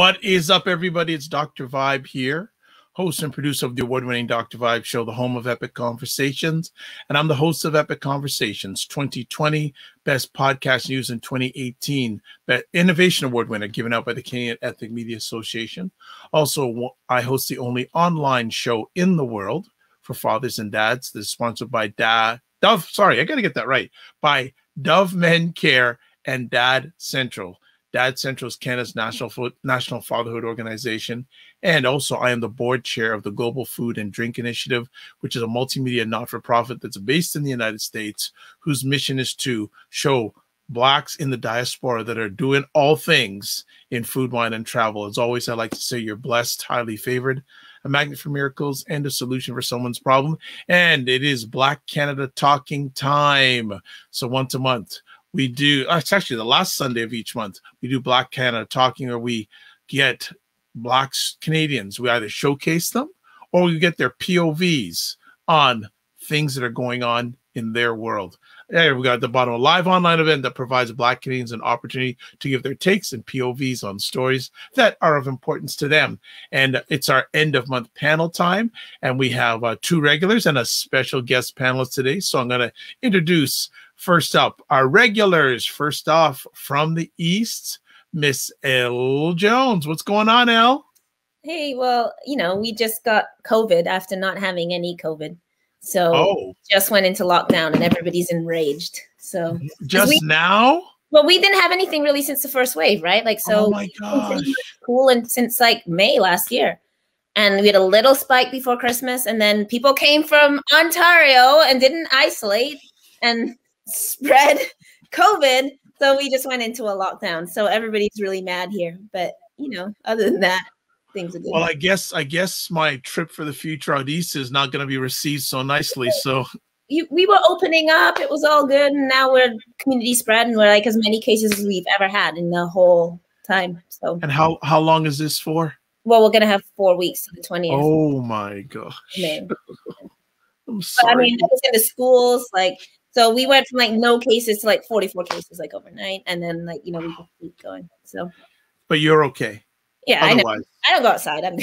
What is up, everybody? It's Dr. Vibe here, host and producer of the award winning Dr. Vibe show, the home of Epic Conversations. And I'm the host of Epic Conversations 2020 Best Podcast News in 2018, Best Innovation Award winner given out by the Canadian Ethnic Media Association. Also, I host the only online show in the world for fathers and dads that is sponsored by Da Dove. Sorry, I got to get that right. By Dove Men Care and Dad Central. Dad Central is Canada's national food, national fatherhood organization, and also I am the board chair of the Global Food and Drink Initiative, which is a multimedia not-for-profit that's based in the United States, whose mission is to show blacks in the diaspora that are doing all things in food, wine, and travel. As always, I like to say you're blessed, highly favored, a magnet for miracles, and a solution for someone's problem. And it is Black Canada Talking Time. So once a month we do uh, it's actually the last sunday of each month we do black canada talking or we get blacks canadians. We either showcase them or we get their povs on things that are going on in their world. There we got the bottom a live online event that provides black canadians an opportunity to give their takes and povs on stories that are of importance to them. And it's our end of month panel time and we have uh, two regulars and a special guest panelist today. So i'm going to introduce First up, our regulars. First off, from the East, Miss El Jones. What's going on, L? Hey, well, you know, we just got COVID after not having any COVID. So oh. just went into lockdown and everybody's enraged. So mm-hmm. just we, now? Well, we didn't have anything really since the first wave, right? Like so oh my gosh. cool and since like May last year. And we had a little spike before Christmas, and then people came from Ontario and didn't isolate. And spread COVID. So we just went into a lockdown. So everybody's really mad here. But you know, other than that, things are good. Well, I guess I guess my trip for the future east is not going to be received so nicely. So you, we were opening up, it was all good, and now we're community spread, and we're like as many cases as we've ever had in the whole time. So and how how long is this for? Well, we're gonna have four weeks to the twentieth. Oh my gosh. I'm sorry. But, I mean, was in the schools, like so we went from like no cases to like 44 cases like overnight, and then like you know we just keep going. So, but you're okay. Yeah, Otherwise. I know. I don't go outside. I'm.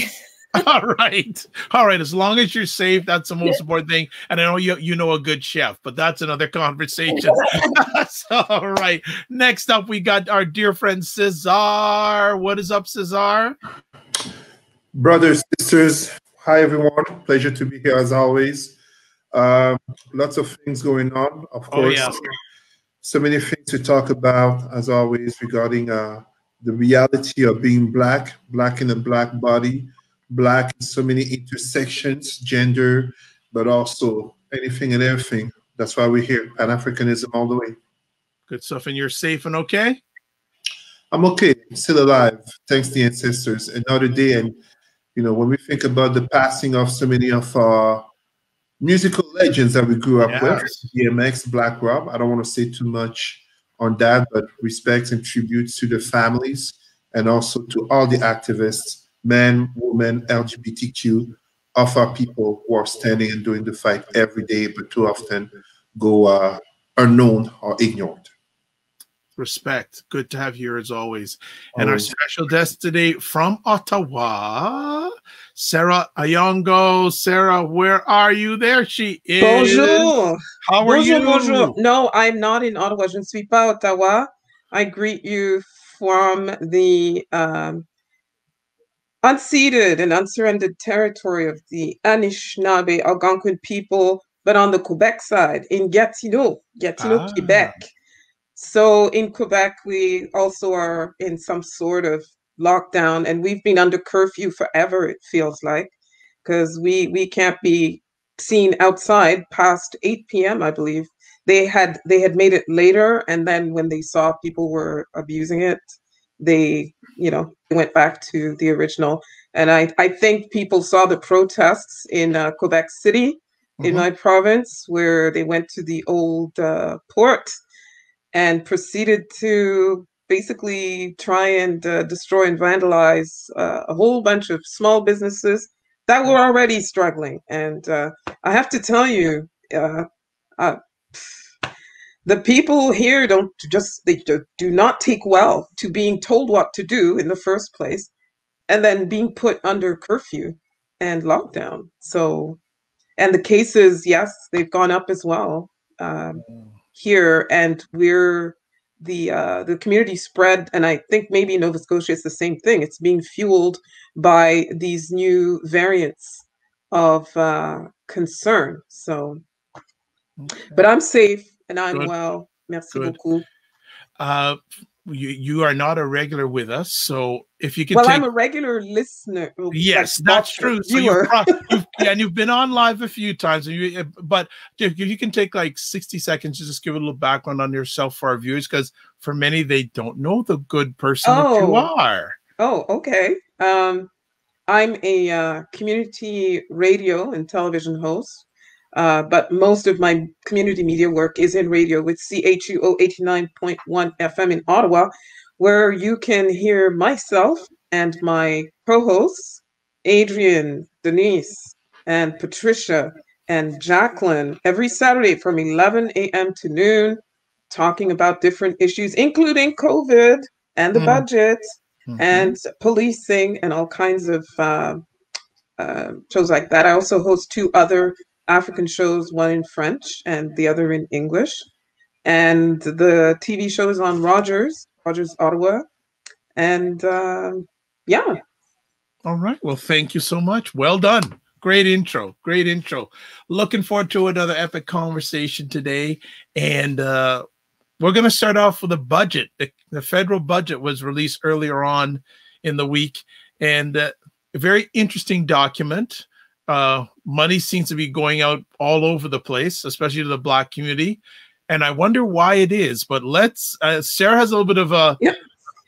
all right, all right. As long as you're safe, that's the most important thing. And I know you you know a good chef, but that's another conversation. all right. Next up, we got our dear friend Cesar. What is up, Cesar? Brothers, sisters, hi everyone. Pleasure to be here as always. Um, lots of things going on, of course. Oh, yeah. So many things to talk about, as always, regarding uh, the reality of being black, black in a black body, black in so many intersections, gender, but also anything and everything. That's why we're here, Pan Africanism all the way. Good stuff. And you're safe and okay? I'm okay. I'm still alive, thanks to the ancestors. Another day, and you know, when we think about the passing of so many of our musical legends that we grew up with DMX, Black Rob. I don't want to say too much on that, but respect and tributes to the families and also to all the activists, men, women, LGBTQ, of our people who are standing and doing the fight every day, but too often go uh, unknown or ignored. Respect. Good to have you here as always. And always. our special guest today from Ottawa, Sarah Onyango. Sarah, where are you? There she is. Bonjour. How are bonjour, you? Bonjour. No, I'm not in Ottawa. Je ne suis pas Ottawa. I greet you from the um, unceded and unsurrendered territory of the Anishinaabe Algonquin people, but on the Quebec side in Gatineau, Gatineau, ah. Quebec. So in Quebec, we also are in some sort of lockdown and we've been under curfew forever it feels like because we we can't be seen outside past 8 p.m i believe they had they had made it later and then when they saw people were abusing it they you know went back to the original and i i think people saw the protests in uh, quebec city mm-hmm. in my province where they went to the old uh, port and proceeded to basically try and uh, destroy and vandalize uh, a whole bunch of small businesses that were already struggling. And uh, I have to tell you, uh, uh, the people here don't just they do not take well to being told what to do in the first place. and then being put under curfew and lockdown. So, and the cases, yes, they've gone up as well um, here, and we're the uh, the community spread, and I think maybe in Nova Scotia it's the same thing. It's being fueled by these new variants of uh, concern. So, okay. but I'm safe and I'm Good. well. Merci Good. beaucoup. Uh, you you are not a regular with us, so if you can. Well, take... I'm a regular listener. Yes, like that's true. So you've, you've, yeah, and you've been on live a few times, and you, but if you can take like 60 seconds to just give a little background on yourself for our viewers, because for many they don't know the good person oh. that you oh. are. Oh, okay. Um, I'm a uh, community radio and television host uh, but most of my community media work is in radio with CHUO 89.1 FM in Ottawa, where you can hear myself and my co hosts, Adrian, Denise, and Patricia, and Jacqueline, every Saturday from 11 a.m. to noon, talking about different issues, including COVID and the mm. budget mm-hmm. and policing and all kinds of uh, uh, shows like that. I also host two other African shows, one in French and the other in English. And the TV show is on Rogers, Rogers Ottawa. And uh, yeah. All right. Well, thank you so much. Well done. Great intro. Great intro. Looking forward to another epic conversation today. And uh, we're going to start off with a budget. The, the, federal budget was released earlier on in the week. And uh, a very interesting document uh, money seems to be going out all over the place, especially to the black community. And I wonder why it is. But let's, uh, Sarah has a little bit of a, yeah.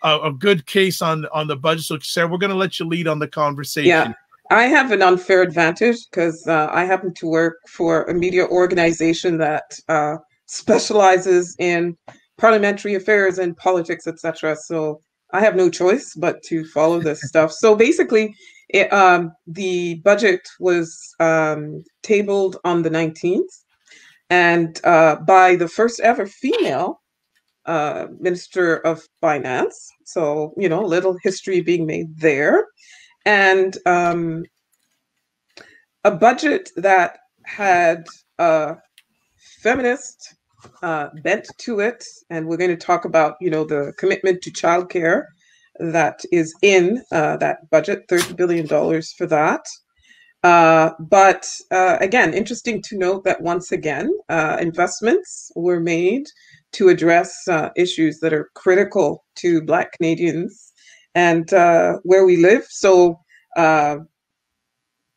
a, a, good case on, on the budget. So, Sarah, we're going to let you lead on the conversation. Yeah. I have an unfair advantage because uh, I happen to work for a media organization that uh, specializes in parliamentary affairs and politics, etc. So I have no choice but to follow this stuff. So basically, it, um, the budget was um, tabled on the 19th, and uh, by the first ever female uh, Minister of Finance. So, you know, a little history being made there. And um, a budget that had a feminist uh, bent to it. And we're going to talk about, you know, the commitment to childcare that is in uh, that budget, $30 billion for that. Uh, but uh, again, interesting to note that once again, uh, investments were made to address uh, issues that are critical to Black Canadians and uh, where we live. So,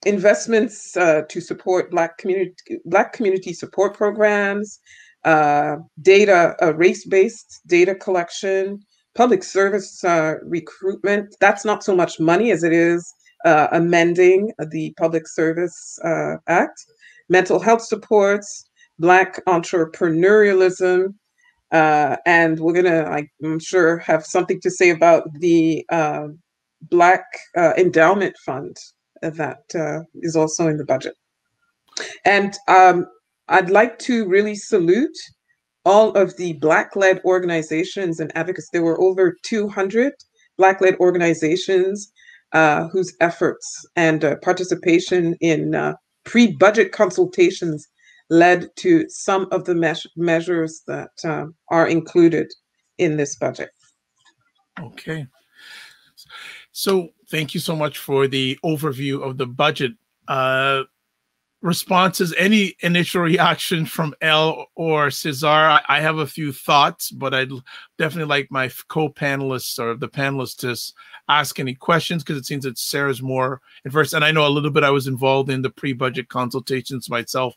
investments to support Black community Black community support programs, data race-based data collection, public service uh, recruitment, that's not so much money as it is uh, amending the Public Service uh, Act, mental health supports, Black entrepreneurialism, uh, and we're going to, I'm sure, have something to say about the uh, Black uh, Endowment Fund that is also in the budget. And um, I'd like to really salute all of the Black-led organizations and advocates. There were over 200 Black-led organizations uh, whose efforts and uh, participation in uh, pre-budget consultations led to some of the me measures that um, are included in this budget. Okay. So thank you so much for the overview of the budget. Responses, any initial reaction from El or Cesar? I, I, have a few thoughts, but I'd definitely like my co-panelists or the panelists to ask any questions because it seems that Sarah's more adverse. And I know a little bit I was involved in the pre-budget consultations myself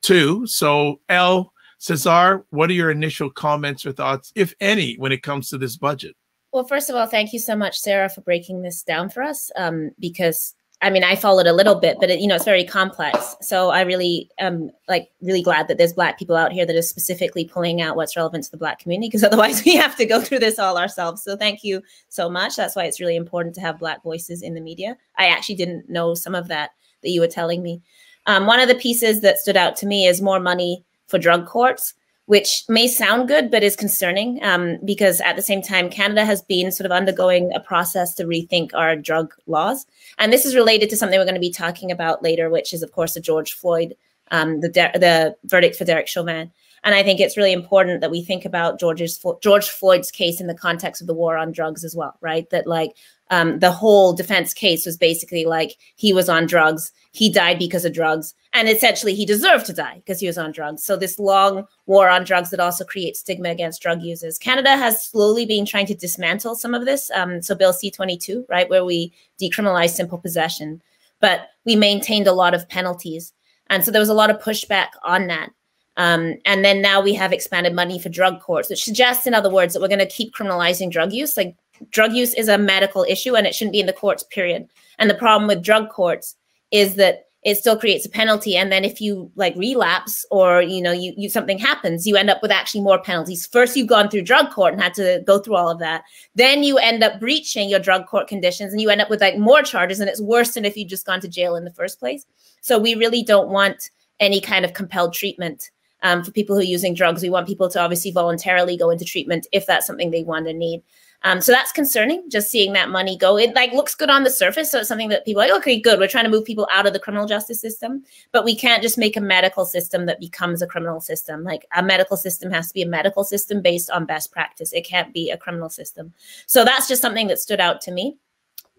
too. So El, Cesar, what are your initial comments or thoughts, if any, when it comes to this budget? Well, first of all, thank you so much, Sarah, for breaking this down for us um, because I mean, I followed a little bit, but it, you know, it's very complex. So I really am like really glad that there's Black people out here that is specifically pulling out what's relevant to the Black community, because otherwise we have to go through this all ourselves. So thank you so much. That's why it's really important to have Black voices in the media. I actually didn't know some of that that you were telling me. Um, one of the pieces that stood out to me is more money for drug courts. Which may sound good but is concerning um, because at the same time canada has been sort of undergoing a process to rethink our drug laws and this is related to something we're going to be talking about later which is of course the george floyd um, the, the verdict for derek chauvin and I think it's really important that we think about George's George Floyd's case in the context of the war on drugs as well, right? That like um, the whole defense case was basically like he was on drugs, he died because of drugs, and essentially he deserved to die because he was on drugs. So this long war on drugs that also creates stigma against drug users. Canada has slowly been trying to dismantle some of this. Um, so Bill C-22, right, where we decriminalize simple possession, but we maintained a lot of penalties. And so there was a lot of pushback on that. Um, and then now we have expanded money for drug courts, which suggests, in other words, that we're going to keep criminalizing drug use. Like drug use is a medical issue and it shouldn't be in the courts, period. And the problem with drug courts is that it still creates a penalty. And then if you like relapse or you know you, you something happens, you end up with actually more penalties. First, you've gone through drug court and had to go through all of that. Then you end up breaching your drug court conditions and you end up with like more charges, and it's worse than if you'd just gone to jail in the first place. So we really don't want any kind of compelled treatment um, for people who are using drugs. We want people to obviously voluntarily go into treatment if that's something they want and need. Um, so that's concerning, just seeing that money go. It like looks good on the surface. So it's something that people like, okay, good. We're trying to move people out of the criminal justice system, but we can't just make a medical system that becomes a criminal system. Like a medical system has to be a medical system based on best practice. It can't be a criminal system. So that's just something that stood out to me.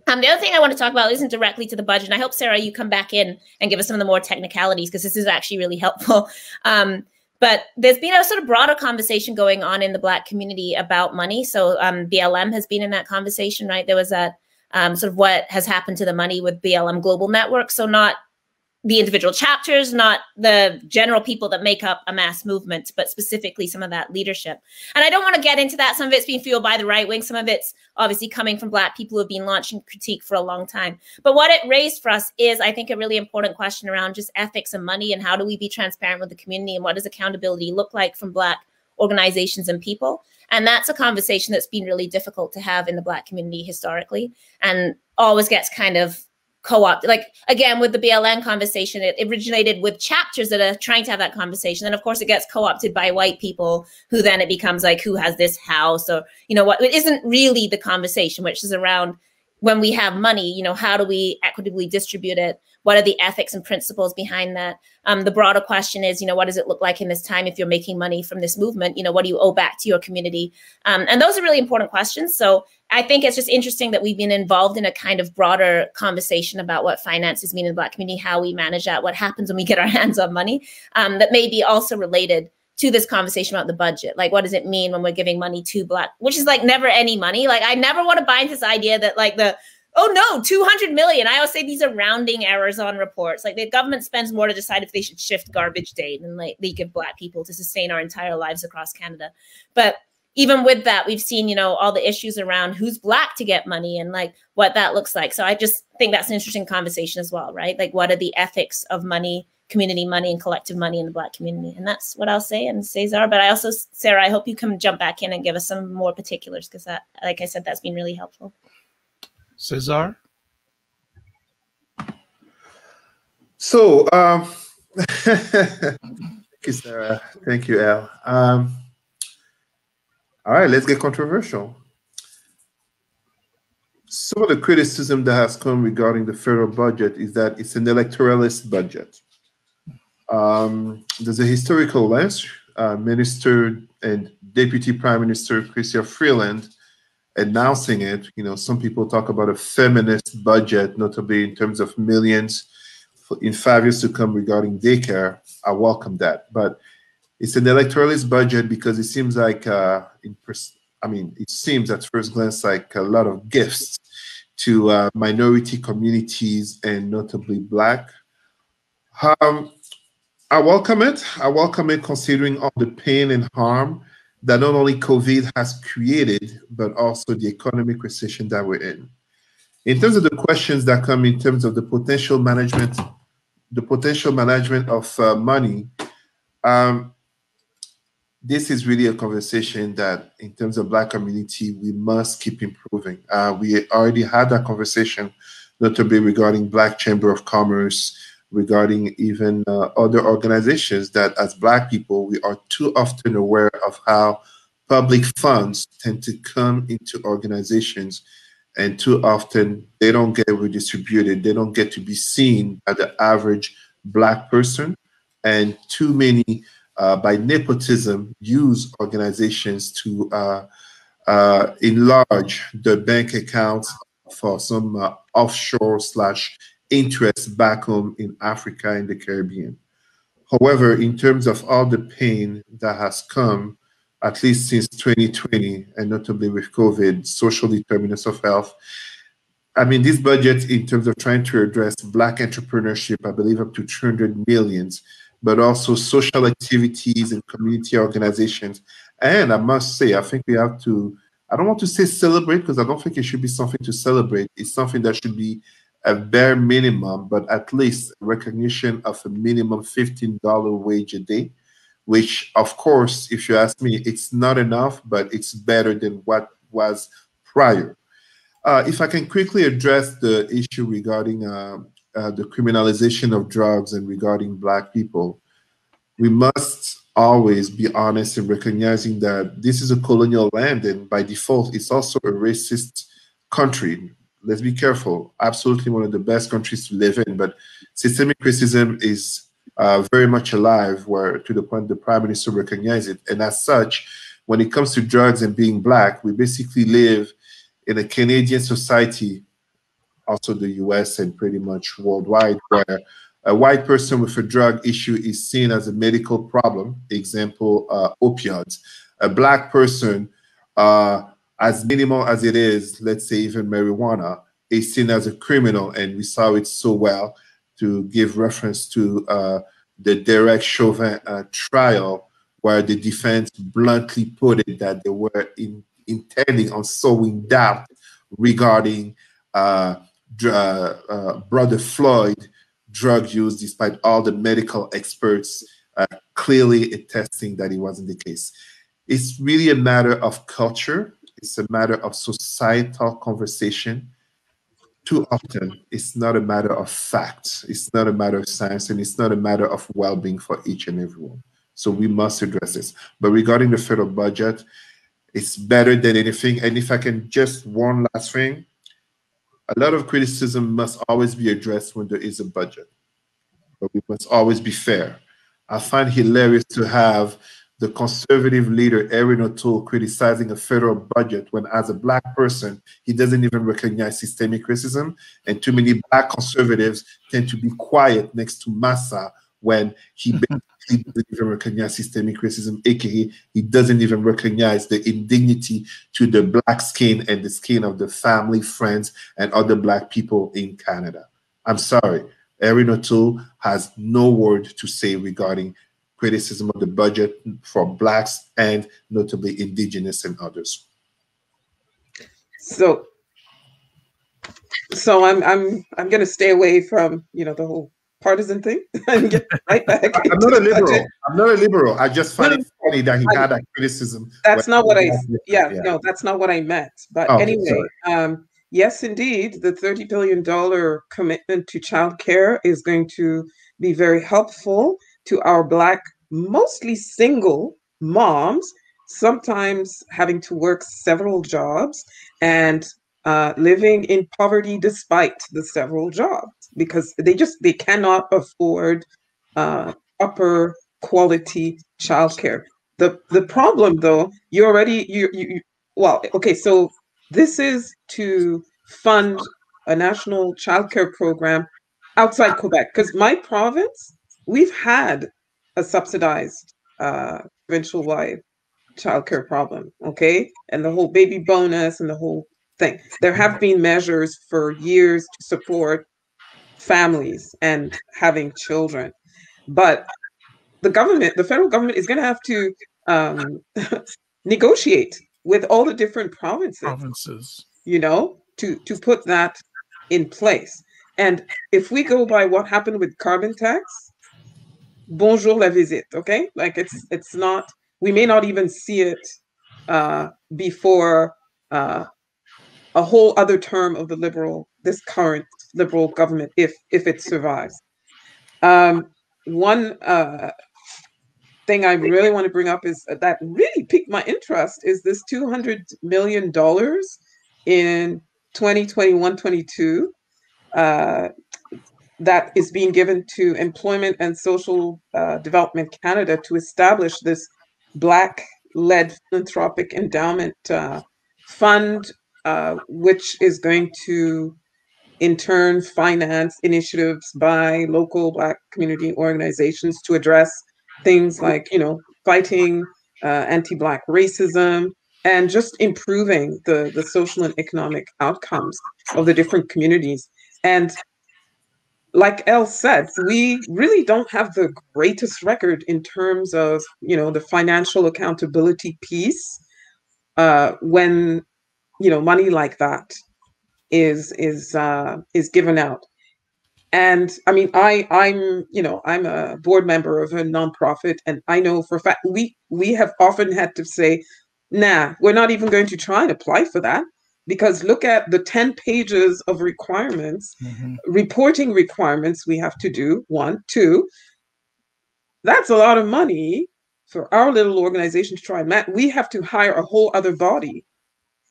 Um, the other thing I want to talk about isn't directly to the budget. I hope, Sarah, you come back in and give us some of the more technicalities because this is actually really helpful. Um, but there's been a sort of broader conversation going on in the Black community about money. So um, BLM has been in that conversation, right? There was a um, sort of what has happened to the money with BLM Global Network. So not the individual chapters, not the general people that make up a mass movement, but specifically some of that leadership. And I don't want to get into that. Some of it's being fueled by the right wing. Some of it's obviously coming from Black people who have been launching critique for a long time. But what it raised for us is, I think, a really important question around just ethics and money and how do we be transparent with the community and what does accountability look like from Black organizations and people. And that's a conversation that's been really difficult to have in the Black community historically and always gets kind of co-opt like again with the blm conversation it originated with chapters that are trying to have that conversation. And of course it gets co-opted by white people who then it becomes like who has this house? Or you know what? It isn't really the conversation which is around when we have money you know how do we equitably distribute it what are the ethics and principles behind that um, the broader question is you know what does it look like in this time if you're making money from this movement you know what do you owe back to your community um, and those are really important questions so i think it's just interesting that we've been involved in a kind of broader conversation about what finances mean in the black community how we manage that what happens when we get our hands on money um, that may be also related to this conversation about the budget. Like, what does it mean when we're giving money to Black, which is like never any money? Like, I never want to buy into this idea that like the oh no 200 million. I always say these are rounding errors on reports. Like the government spends more to decide if they should shift garbage day than like they give black people to sustain our entire lives across canada. But even with that we've seen you know all the issues around who's black to get money and like what that looks like. So i just think that's an interesting conversation as well right? Like what are the ethics of money community money and collective money in the black community? And that's what i'll say and cesar but i also sarah i hope you can jump back in and give us some more particulars because that like i said that's been really helpful Cesar? So, um, thank you, Sarah. Thank you, El. Um, all right, let's get controversial. Some of the criticism that has come regarding the federal budget is that it's an electoralist budget. Um, there's a historical lens. Uh, Minister and Deputy Prime Minister Chrystia Freeland announcing it. You know, some people talk about a feminist budget, notably in terms of millions in five years to come regarding daycare. I welcome that, but it's an electoralist budget because it seems like, uh, pers- I mean, it seems at first glance like a lot of gifts to uh, minority communities and notably Black. Um, I welcome it. I welcome it considering all the pain and harm that not only COVID has created, but also the economic recession that we're in. In terms of the questions that come in terms of the potential management, the potential management of uh, money, um, this is really a conversation that, in terms of Black community, we must keep improving. Uh, we already had that conversation, notably regarding Black Chamber of Commerce, regarding even uh, other organizations that as Black people, we are too often aware of how public funds tend to come into organizations and too often they don't get redistributed. They don't get to be seen by the average Black person. And too many, uh, by nepotism, use organizations to uh, uh, enlarge the bank accounts for some uh, offshore slash interest back home in Africa and the Caribbean. However, in terms of all the pain that has come, at least since 2020, and notably with COVID, social determinants of health, I mean, this budget, in terms of trying to address Black entrepreneurship, I believe up to 200 millions, but also social activities and community organizations. And I must say, I think we have to, I don't want to say celebrate because I don't think it should be something to celebrate. It's something that should be a bare minimum, but at least recognition of a minimum $15 wage a day, which, of course, if you ask me, it's not enough, but it's better than what was prior. Uh, if I can quickly address the issue regarding uh, uh, the criminalization of drugs and regarding Black people, we must always be honest in recognizing that this is a colonial land, and by default, it's also a racist country let's be careful. Absolutely one of the best countries to live in, but systemic racism is uh, very much alive, where to the point the prime minister recognizes it. And as such, when it comes to drugs and being black, we basically live in a Canadian society, also the US and pretty much worldwide, where a white person with a drug issue is seen as a medical problem. Example, uh, opioids. A black person uh, as minimal as it is, let's say even marijuana, is seen as a criminal, and we saw it so well to give reference to uh, the Derek Chauvin uh, trial, where the defense bluntly put it that they were in, intending on sowing doubt regarding uh, uh, uh, Brother Floyd drug use, despite all the medical experts uh, clearly attesting that it wasn't the case. It's really a matter of culture it's a matter of societal conversation. Too often, it's not a matter of fact, it's not a matter of science, and it's not a matter of well being for each and everyone. So we must address this. But regarding the federal budget, it's better than anything. And if I can just one last thing, a lot of criticism must always be addressed when there is a budget, but we must always be fair. I find hilarious to have the conservative leader Erin O'Toole criticizing a federal budget when, as a black person, he doesn't even recognize systemic racism. And too many black conservatives tend to be quiet next to Massa when he basically doesn't even recognize systemic racism, aka he doesn't even recognize the indignity to the black skin and the skin of the family, friends, and other black people in Canada. I'm sorry. Erin O'Toole has no word to say regarding criticism of the budget for blacks and notably indigenous and others. So so I'm I'm I'm gonna stay away from you know the whole partisan thing and get right back. I'm not a liberal. I'm not a liberal. I just find it funny that he I, had that criticism. That's not what I yeah, yeah, no, that's not what I meant. But oh, anyway, um yes indeed, the 30 billion dollar commitment to childcare is going to be very helpful to our Black, mostly single moms, sometimes having to work several jobs and uh, living in poverty despite the several jobs because they just they cannot afford uh, upper quality childcare. The the problem though, you already you, you you well okay so this is to fund a national childcare program outside Quebec because my province we've had a subsidized uh, provincial wide childcare problem, okay? And the whole baby bonus and the whole thing. There have been measures for years to support families and having children. But the government, the federal government, is going to have to um, negotiate with all the different provinces, provinces, you know, to to put that in place. And if we go by what happened with carbon tax, bonjour la visite okay? Like it's it's not we may not even see it uh, before uh, a whole other term of the liberal this current liberal government if if it survives. Um, one uh, thing I really want to bring up is that really piqued my interest is this $200 million in 2021 22 uh, that is being given to Employment and Social uh, Development Canada to establish this Black led philanthropic endowment uh, fund, uh, which is going to in turn finance initiatives by local Black community organizations to address things like, you know, fighting uh, anti-Black racism and just improving the, the social and economic outcomes of the different communities. And like El said, we really don't have the greatest record in terms of, you know, the financial accountability piece uh, when, you know, money like that is is uh, is given out. And I mean, I I'm you know I'm a board member of a nonprofit, and I know for a fact we we have often had to say, nah, we're not even going to try and apply for that because look at the 10 pages of requirements, mm-hmm. reporting requirements we have to do. One, two, that's a lot of money for our little organization to try and match. We have to hire a whole other body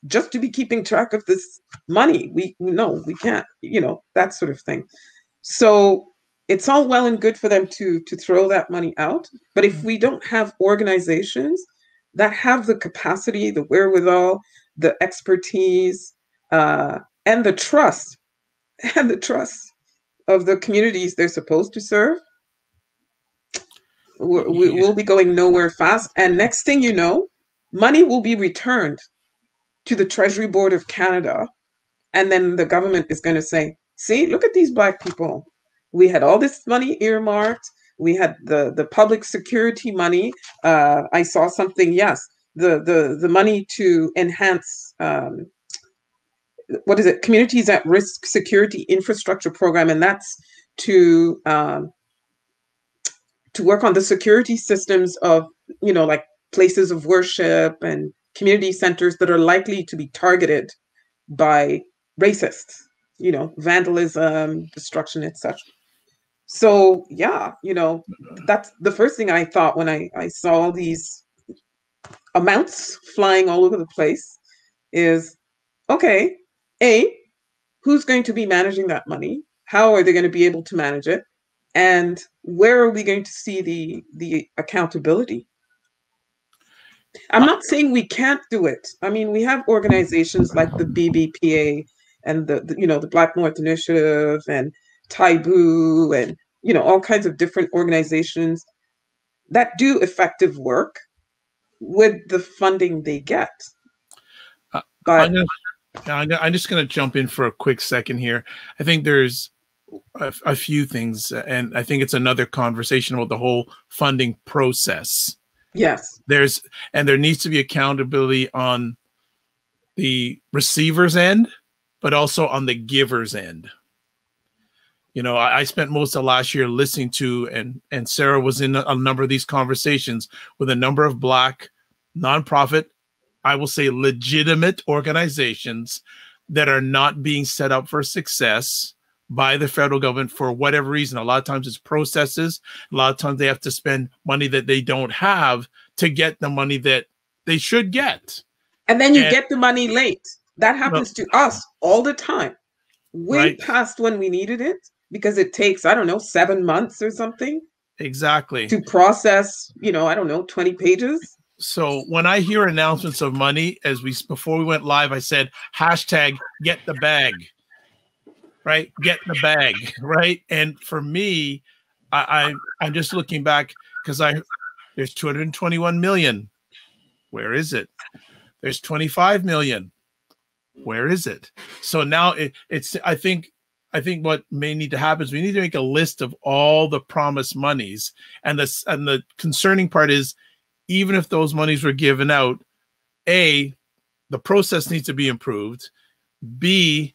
just to be keeping track of this money. We no, we can't, you know, that sort of thing. So it's all well and good for them to to throw that money out, but if we don't have organizations that have the capacity, the wherewithal, the expertise, uh, and the trust, and the trust of the communities they're supposed to serve, we, will be going nowhere fast. And next thing you know, money will be returned to the Treasury Board of Canada. And then the government is going to say, see, look at these Black people. We had all this money earmarked. We had the, the public security money. Uh, I saw something, yes, the, the, the money to enhance, um, what is it, Communities at Risk Security Infrastructure Program. And that's to, um, to work on the security systems of, you know, like places of worship and community centers that are likely to be targeted by racists, you know, vandalism, destruction, etc. So yeah, you know, that's the first thing I thought when I, I saw these amounts flying all over the place is okay, A, who's going to be managing that money? How are they going to be able to manage it? And where are we going to see the the accountability? I'm uh, not saying we can't do it. I mean, we have organizations like the BBPA and the, the you know the Black North Initiative and Taboo and you know all kinds of different organizations that do effective work with the funding they get. Uh, but I'm, gonna, I'm just going to jump in for a quick second here. I think there's a, a few things, and I think it's another conversation about the whole funding process Yes. There's and there needs to be accountability on the receiver's end, but also on the giver's end. You know, I, I spent most of last year listening to and and Sarah was in a, number of these conversations with a number of black nonprofit, I will say legitimate organizations that are not being set up for success by the federal government for whatever reason. A lot of times it's processes. A lot of times they have to spend money that they don't have to get the money that they should get. And then you and, get the money late. That happens to us all the time. Way right. past when we needed it because it takes, I don't know, seven months or something. Exactly. To process, you know, I don't know, 20 pages. So when I hear announcements of money, as we before we went live, I said hashtag get the bag right? Get the bag, right? And for me, I, I I'm just looking back because I there's 221 million. Where is it? There's 25 million. Where is it? So now it, it's I think I think what may need to happen is we need to make a list of all the promised monies. And the and the concerning part is even if those monies were given out, A, the process needs to be improved. B,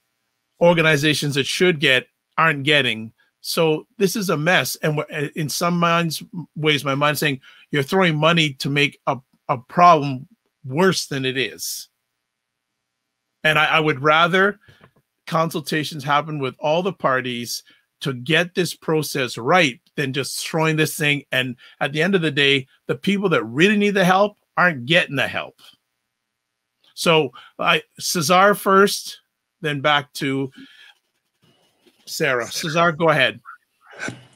organizations that should get aren't getting. So this is a mess. And in some minds ways, my mind saying you're throwing money to make a, a problem worse than it is. And I, I would rather consultations happen with all the parties to get this process right than just throwing this thing. And at the end of the day, the people that really need the help aren't getting the help. So I Cesar first, then back to Sarah. Cesar, go ahead.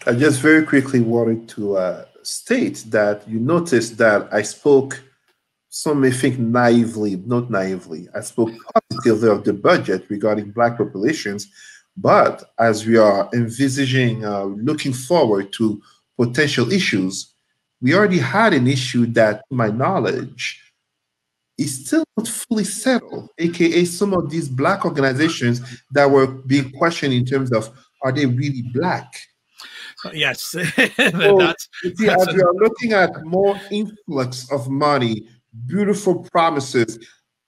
I just very quickly wanted to uh, state that you noticed that I spoke, some may think naively, not naively, I spoke positively of the budget regarding Black populations. But as we are envisaging, uh, looking forward to potential issues, we already had an issue that, to my knowledge, is still not fully settled, aka some of these Black organizations that were being questioned in terms of are they really Black? Yes. so, that's, see, that's as we are looking at more influx of money, beautiful promises,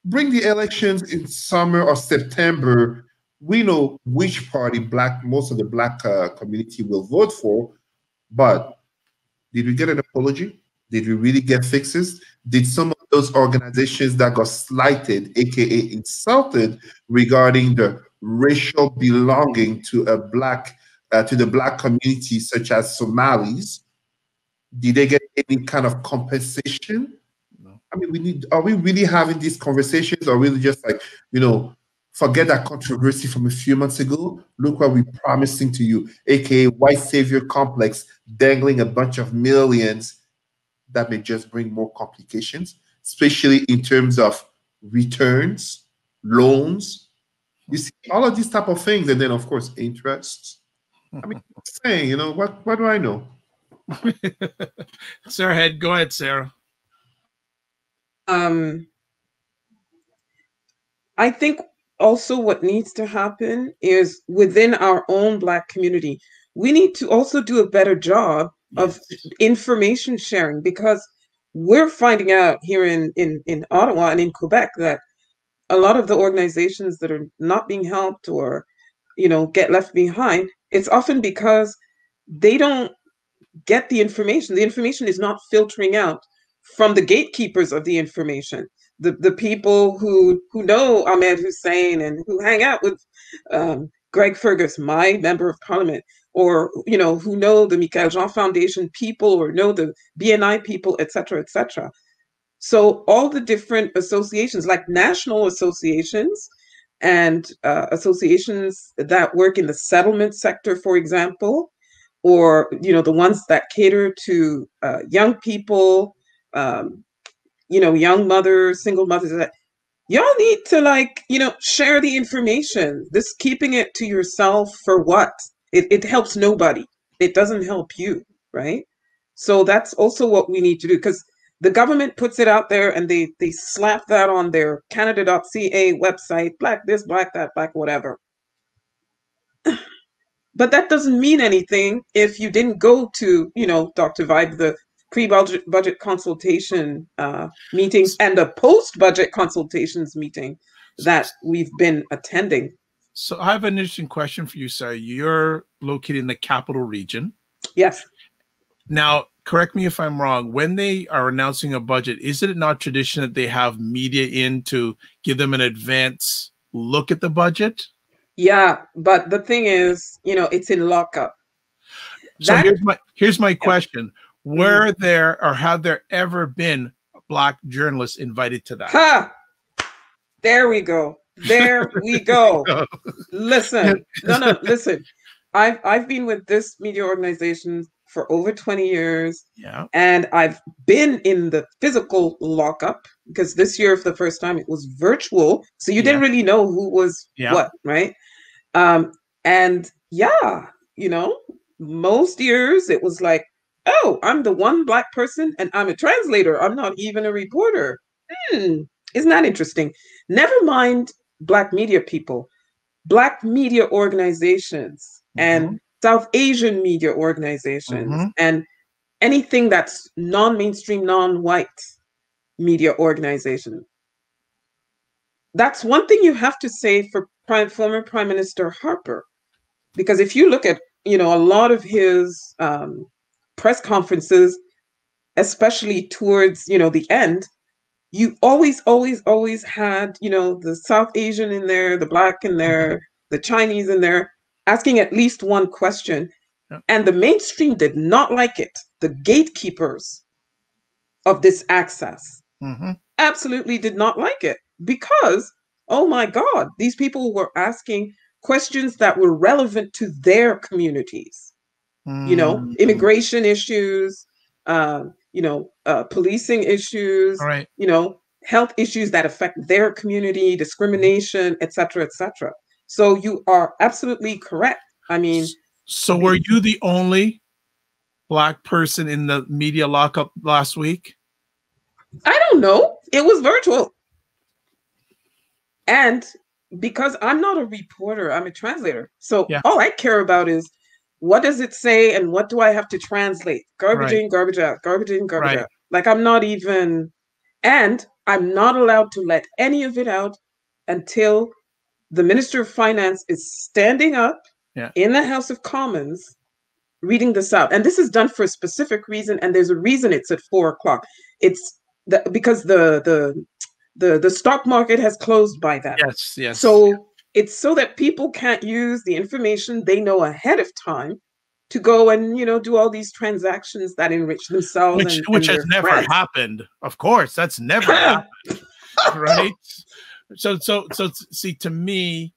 bring the elections in summer or September. We know which party black most of the black uh, community will vote for, but did we get an apology? Did we really get fixes? Did some of those organizations that got slighted, aka insulted, regarding the racial belonging to a black uh, to the black community, such as Somalis, did they get any kind of compensation? I mean, we need. Are we really having these conversations, or really just like you know, forget that controversy from a few months ago? Look what we're promising to you, aka white savior complex, dangling a bunch of millions that may just bring more complications, especially in terms of returns, loans. You see all of these type of things, and then of course interest I mean, saying, you know, what what do I know? Sarah, head, go ahead, Sarah. Um, I think also what needs to happen is within our own Black community, we need to also do a better job yes. of information sharing because we're finding out here in, in, in Ottawa and in Quebec that a lot of the organizations that are not being helped or you know get left behind it's often because they don't get the information. The information is not filtering out from the gatekeepers of the information. The, the people who who know Ahmed Hussen and who hang out with um, Greg Fergus, my member of parliament, or you know who know the Michaëlle Jean Foundation people or know the BNI people, etc., etc. So all the different associations, like national associations, and uh, associations that work in the settlement sector, for example, or you know the ones that cater to uh, young people, um, you know, young mothers, single mothers. That y'all need to like you know share the information. This keeping it to yourself for what? It it helps nobody. It doesn't help you, right? So that's also what we need to do because the government puts it out there and they they slap that on their canada.ca website black this black that black whatever but that doesn't mean anything if you didn't go to you know dr vibe the pre-budget budget consultation uh, meetings and a post-budget consultations meeting that we've been attending so i have an interesting question for you sir you're located in the capital region yes now correct me if I'm wrong, when they are announcing a budget, is it not tradition that they have media in to give them an advance look at the budget? Yeah, but the thing is, you know, it's in lockup. So that, here's my here's my yeah. question. Were mm-hmm. there or have there ever been black journalists invited to that? Ha! There we go. There we go. listen. No, no, listen. I've I've been with this media organization for over 20 years. Yeah. And I've been in the physical lockup because this year, for the first time, it was virtual. So you yeah. didn't really know who was yeah. what, right? Um, and yeah, you know, most years it was like, oh, I'm the one black person and I'm a translator. I'm not even a reporter. Hmm, isn't that interesting? Never mind black media people, black media organizations mm-hmm. and South Asian media organizations mm-hmm. and anything that's non-mainstream, non-white media organization. That's one thing you have to say for Prime, former Prime Minister Harper, because if you look at you know a lot of his um, press conferences, especially towards you know the end, you always, always, always had you know the South Asian in there, the Black in there, mm-hmm. the Chinese in there, asking at least one question. Yeah. And the mainstream did not like it. The gatekeepers of this access mm-hmm. absolutely did not like it because, oh my God, these people were asking questions that were relevant to their communities. Mm-hmm. You know, mm. immigration issues, uh, you know, uh, policing issues, right. you know, health issues that affect their community, discrimination, etc., etc. So you are absolutely correct. I mean, so were you the only black person in the media lockup last week? I don't know. It was virtual. And because I'm not a reporter, I'm a translator. So yeah. all I care about is what does it say and what do I have to translate? Garbage right. in, garbage out, garbage in, garbage right. out. Like I'm not even, and I'm not allowed to let any of it out until the Minister of Finance is standing up yeah. in the House of Commons reading this out. And this is done for a specific reason, and there's a reason it's at four o'clock. It's the, because the the the the stock market has closed by that. Yes, yes. So it's so that people can't use the information they know ahead of time to go and you know do all these transactions that enrich themselves which, and, which and has never friends. happened. Of course that's never happened right? So so so see to me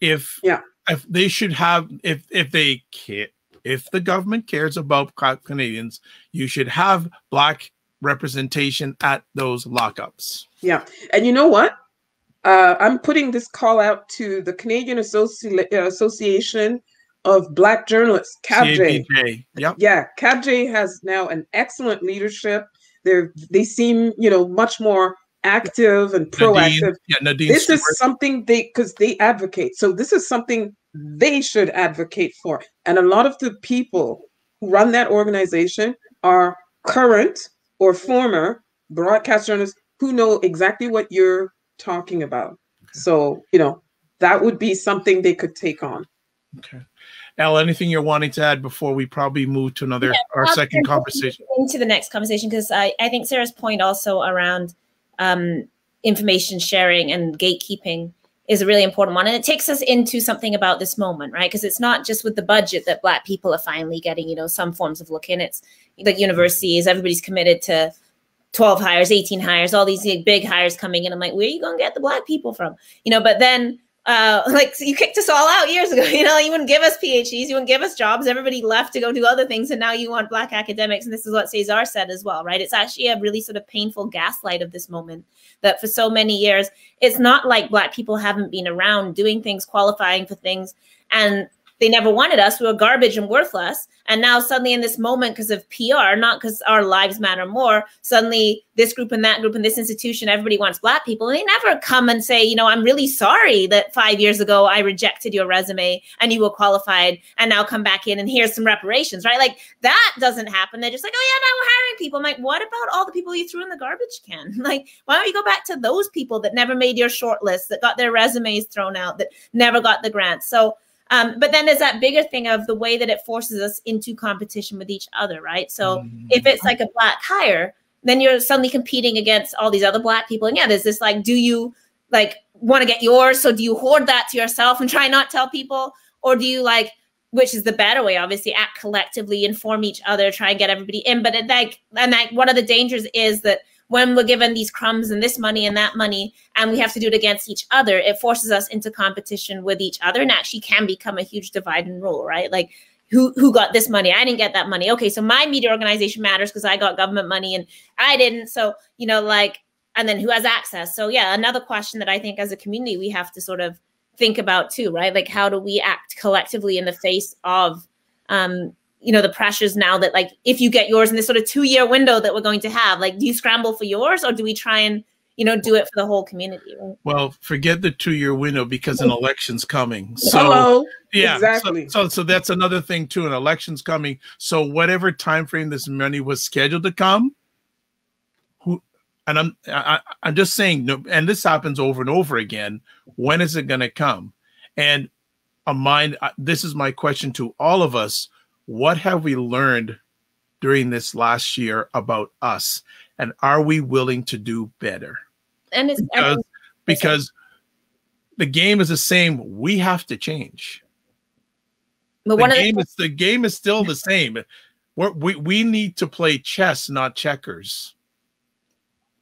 if yeah. if they should have if if they care if the government cares about canadians you should have black representation at those lockups. Yeah. And you know what uh, i'm putting this call out to the canadian Associ- association of black journalists CABJ. Yep. yeah CABJ has now an excellent leadership they they seem you know much more active and proactive. Nadine, yeah, Nadine this Stewart. is something they because they advocate. So this is something they should advocate for. And a lot of the people who run that organization are current or former broadcast journalists who know exactly what you're talking about. Okay. So, you know, that would be something they could take on. Okay. El, anything you're wanting to add before we probably move to another yeah, our second conversation? Into the next conversation, because I, I think Sarah's point also around um, information sharing and gatekeeping is a really important one. And it takes us into something about this moment, right? Because it's not just with the budget that Black people are finally getting, you know, some forms of look in. It's like universities, everybody's committed to 12 hires, 18 hires, all these big hires coming in. I'm like, where are you going to get the Black people from? You know, but then uh, like you kicked us all out years ago. You know, you wouldn't give us PhDs, you wouldn't give us jobs. Everybody left to go do other things, and now you want black academics. And this is what Cesar said as well, right? It's actually a really sort of painful gaslight of this moment that for so many years, it's not like black people haven't been around doing things, qualifying for things, and they never wanted us. We were garbage and worthless. And now suddenly in this moment, because of PR, not because our lives matter more, suddenly this group and that group and this institution, everybody wants black people. And they never come and say, you know, I'm really sorry that five years ago I rejected your resume and you were qualified and now come back in and here's some reparations, right? Like that doesn't happen. They're just like, oh yeah, now we're hiring people. I'm like, what about all the people you threw in the garbage can? like, why don't you go back to those people that never made your short list, that got their resumes thrown out, that never got the grant? So um, but then there's that bigger thing of the way that it forces us into competition with each other, right? So mm-hmm. if it's like a black hire, then you're suddenly competing against all these other black people. And yeah, there's this like, do you like want to get yours? So do you hoard that to yourself and try not tell people? Or do you like, which is the better way, obviously, act collectively, inform each other, try and get everybody in. But it, like, and like one of the dangers is that when we're given these crumbs and this money and that money and we have to do it against each other it forces us into competition with each other. And actually can become a huge divide and rule right? Like who who got this money? I didn't get that money. Okay so my media organization matters because i got government money and i didn't. So you know like and then who has access? So yeah another question that i think as a community we have to sort of think about too right? Like how do we act collectively in the face of um, you know the pressures now that like if you get yours in this sort of two year window that we're going to have like do you scramble for yours or do we try and you know do it for the whole community right? well forget the two year window because an oh. election's coming. So Hello. yeah exactly. so, so, so that's another thing too an election's coming. So whatever time frame this money was scheduled to come who and i'm I, i'm just saying no and this happens over and over again when is it going to come? And a mind this is my question to all of us what have we learned during this last year about us and are we willing to do better and it's because, because the game is the same we have to change But the one of game the is the game is still the same. We're, we we need to play chess, not checkers.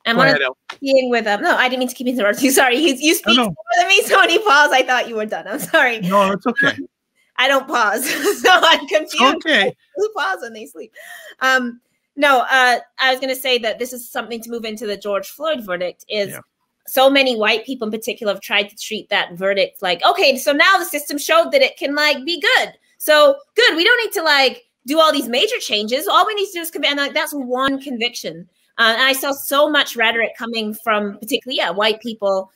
and one of thing with um no, I didn't mean to keep interrupting you. Sorry, you you speak no. more than me, so when you pause, I thought you were done. I'm sorry. No, it's okay. I don't pause, so I'm confused. Okay. who pause when they sleep. Um, no, uh, I was going to say that this is something to move into the George Floyd verdict. Is Yeah. so many white people in particular have tried to treat that verdict like, okay, so now the system showed that it can like be good. So good, we don't need to like do all these major changes. All we need to do is command. Like that's one conviction. Uh, and I saw so much rhetoric coming from particularly yeah white people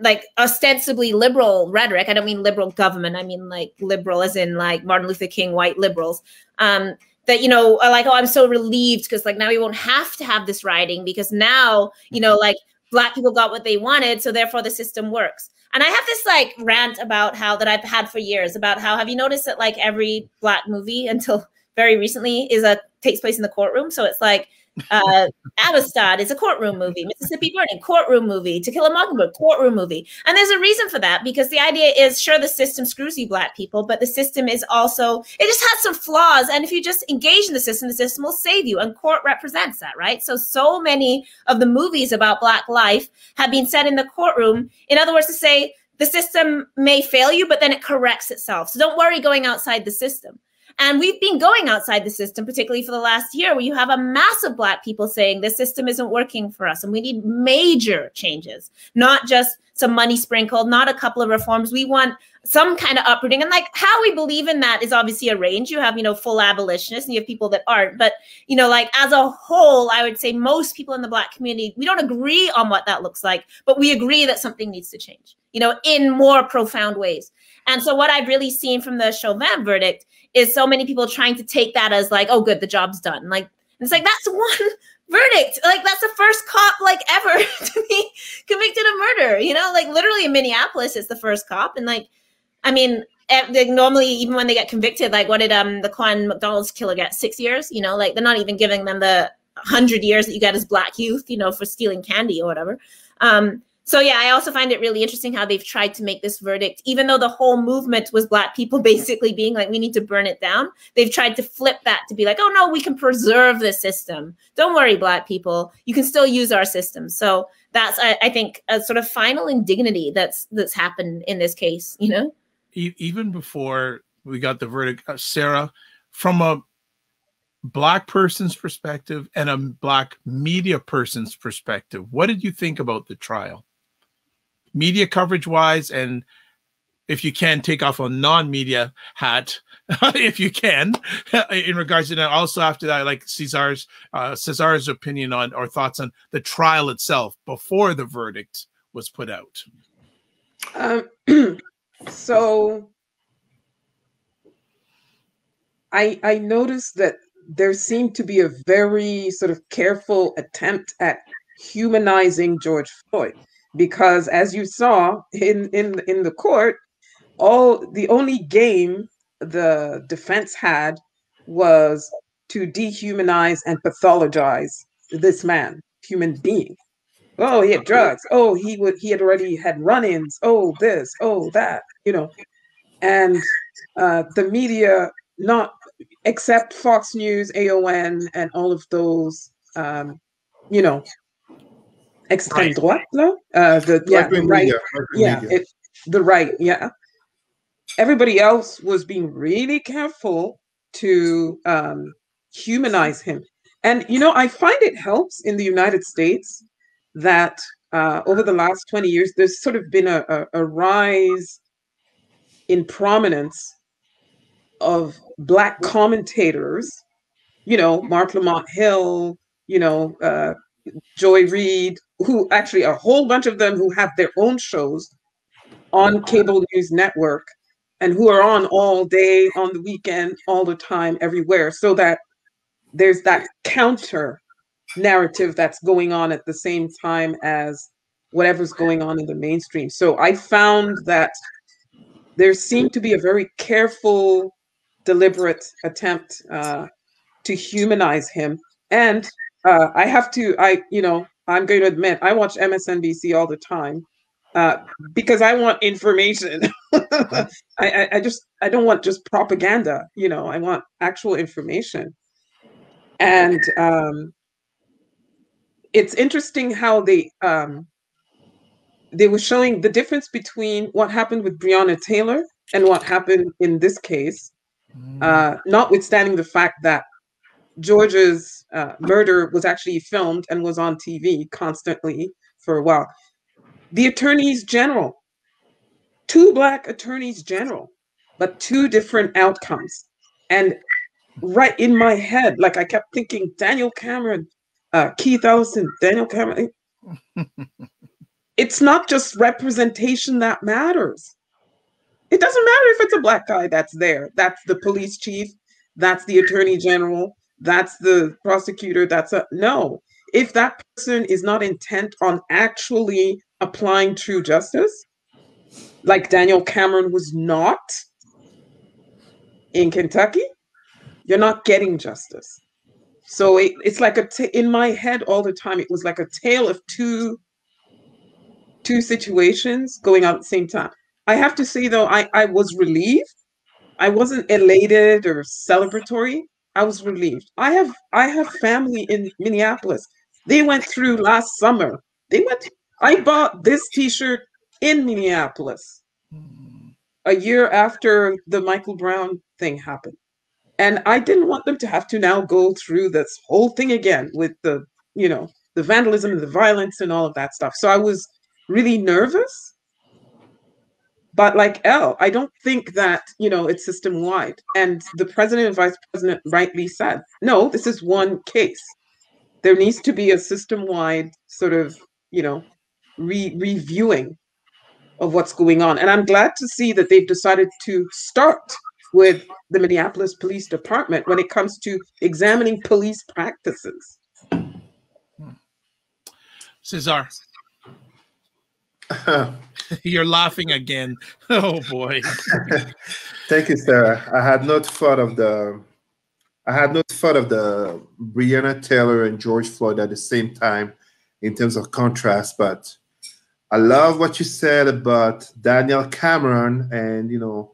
like ostensibly liberal rhetoric. I don't mean liberal government. I mean like liberal as in like Martin Luther King white liberals. Um, that you know are like, oh, I'm so relieved because like now we won't have to have this rioting because now you know like black people got what they wanted, so therefore the system works. And I have this like rant about how that I've had for years about how have you noticed that like every black movie until very recently is a takes place in the courtroom. So it's like uh Amistad is a courtroom movie, Mississippi Burning, courtroom movie, To Kill a Mockingbird, courtroom movie. And there's a reason for that because the idea is sure the system screws you black people, but the system is also it just has some flaws. And if you just engage in the system, the system will save you. And court represents that, right? So so many of the movies about black life have been set in the courtroom. In other words, to say the system may fail you, but then it corrects itself. So don't worry going outside the system. And we've been going outside the system, particularly for the last year, where you have a mass of Black people saying the system isn't working for us and we need major changes, not just some money sprinkled, not a couple of reforms. We want some kind of uprooting. And like how we believe in that is obviously a range. You have, you know, full abolitionists and you have people that aren't. But, you know, like as a whole, I would say most people in the Black community, we don't agree on what that looks like, but we agree that something needs to change, you know, in more profound ways. And so what I've really seen from the Chauvin verdict is so many people trying to take that as like, oh, good, the job's done. Like, it's like that's one verdict. Like, that's the first cop like ever to be convicted of murder. You know, like literally in Minneapolis, it's the first cop. And like, I mean, eh, normally even when they get convicted, like what did um Laquan McDonald's killer get? Six years. You know, like they're not even giving them the hundred years that you get as black youth. You know, for stealing candy or whatever. Um, so yeah, I also find it really interesting how they've tried to make this verdict, even though the whole movement was black people basically being like, we need to burn it down. They've tried to flip that to be like, oh no, we can preserve the system. Don't worry, black people, you can still use our system. So that's I, I think a sort of final indignity that's that's happened in this case. You know, Even before we got the verdict, uh, Sarah, from a black person's perspective and a black media person's perspective, what did you think about the trial? Media coverage wise, and if you can take off a non-media hat, if you can, in regards to that. Also, after that, like Cesar's uh, Cesar's opinion on or thoughts on the trial itself before the verdict was put out. Um, so I I noticed that there seemed to be a very sort of careful attempt at humanizing George Floyd because as you saw in in in the court all the only game the defense had was to dehumanize and pathologize this man human being oh he had drugs. Oh he would he had already had run-ins. Oh this oh that you know. And uh, the media not except fox news aon and all of those um, you know extreme Right. droite uh, the yeah, the Right-wing media, yeah it, the right yeah. Everybody else was being really careful to um, humanize him. And you know i find it helps in the united states that uh, over the last 20 years there's sort of been a, a, a rise in prominence of black commentators you know Marc Lamont Hill you know uh, joy reid who actually a whole bunch of them who have their own shows on cable news network and who are on all day on the weekend all the time everywhere so that there's that counter narrative that's going on at the same time as whatever's going on in the mainstream so i found that there seemed to be a very careful deliberate attempt uh, to humanize him and uh, i have to i you know i'm going to admit i watch msnbc all the time uh, because I want information. I, I, I just I don't want just propaganda. You know, I want actual information. And um, it's interesting how they um, they were showing the difference between what happened with Breonna Taylor and what happened in this case, mm. uh, notwithstanding the fact that George's uh, murder was actually filmed and was on TV constantly for a while. The attorneys general, two black attorneys general, but two different outcomes. And right in my head, like I kept thinking, Daniel Cameron, uh, Keith Ellison, Daniel Cameron. it's not just representation that matters. It doesn't matter if it's a black guy that's there. That's the police chief. That's the attorney general. That's the prosecutor. That's a no. If that person is not intent on actually applying true justice, like Daniel Cameron was not in Kentucky, you're not getting justice. So it, it's like a t- in my head all the time. It was like a tale of two two situations going on at the same time. I have to say though, I I was relieved. I wasn't elated or celebratory. I was relieved. I have I have family in Minneapolis. They went through last summer. They went. I bought this T-shirt in Minneapolis hmm. a year after the Michael Brown thing happened. And I didn't want them to have to now go through this whole thing again with the, you know, the vandalism and the violence and all of that stuff. So I was really nervous. But like El, I don't think that, you know, it's system wide. And the president and vice president rightly said, no, this is one case. There needs to be a system wide sort of, you know, re- reviewing of what's going on. And I'm glad to see that they've decided to start with the Minneapolis Police Department when it comes to examining police practices. Cesar. You're laughing again. Oh boy. Thank you, Sarah. I had not thought of the I had not thought of the Breonna Taylor and George Floyd at the same time in terms of contrast, but I love what you said about Daniel Cameron. And, you know,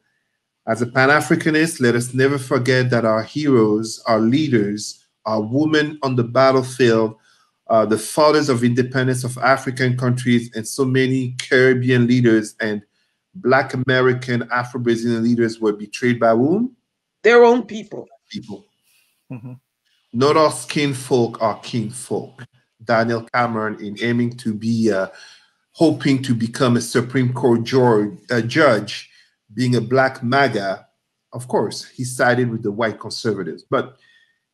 as a Pan Africanist, let us never forget that our heroes, our leaders, our women on the battlefield, uh, the fathers of independence of African countries, and so many Caribbean leaders and Black American, Afro Brazilian leaders were betrayed by whom? Their own people. People. Mm-hmm. Not all skin folk are kin folk. Daniel Cameron, in aiming to be uh, hoping to become a Supreme Court George, uh, judge, being a black MAGA, of course, he sided with the white conservatives. But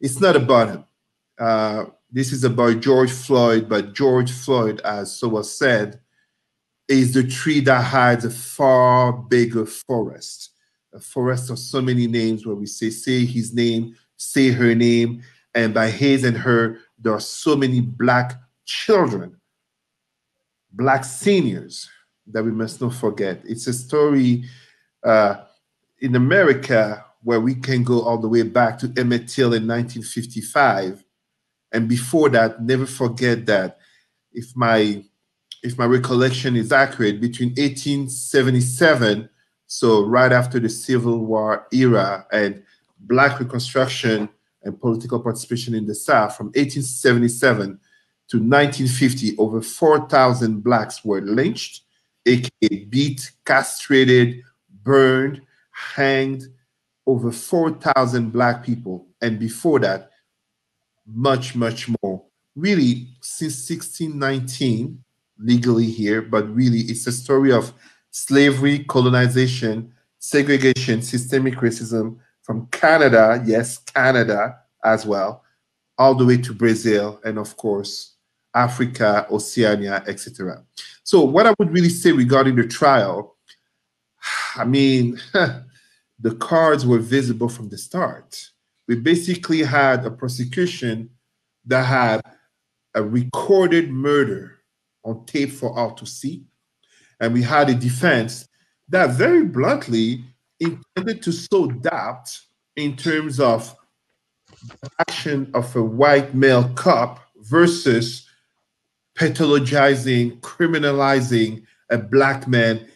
it's not about him. Uh, this is about George Floyd, but George Floyd, as so was said, is the tree that hides a far bigger forest, a forest of so many names where we say, say his name, say her name, and by his and her, there are so many black children black seniors that we must not forget. It's a story uh, in America where we can go all the way back to Emmett Till in 1955, and before that, never forget that if my if my recollection is accurate, between 1877, so right after the Civil War era, and Black Reconstruction and political participation in the South from 1877 to 1950, over 4,000 blacks were lynched, aka beat, castrated, burned, hanged, over 4,000 black people. And before that, much, much more. Really, since 1619, legally here, but really it's a story of slavery, colonization, segregation, systemic racism from Canada, yes, Canada as well, all the way to Brazil, and of course, Africa, Oceania, etc. So, what I would really say regarding the trial, I mean, the cards were visible from the start. We basically had a prosecution that had a recorded murder on tape for all to see. And we had a defense that very bluntly intended to sow doubt in terms of the action of a white male cop versus pathologizing, criminalizing a black man,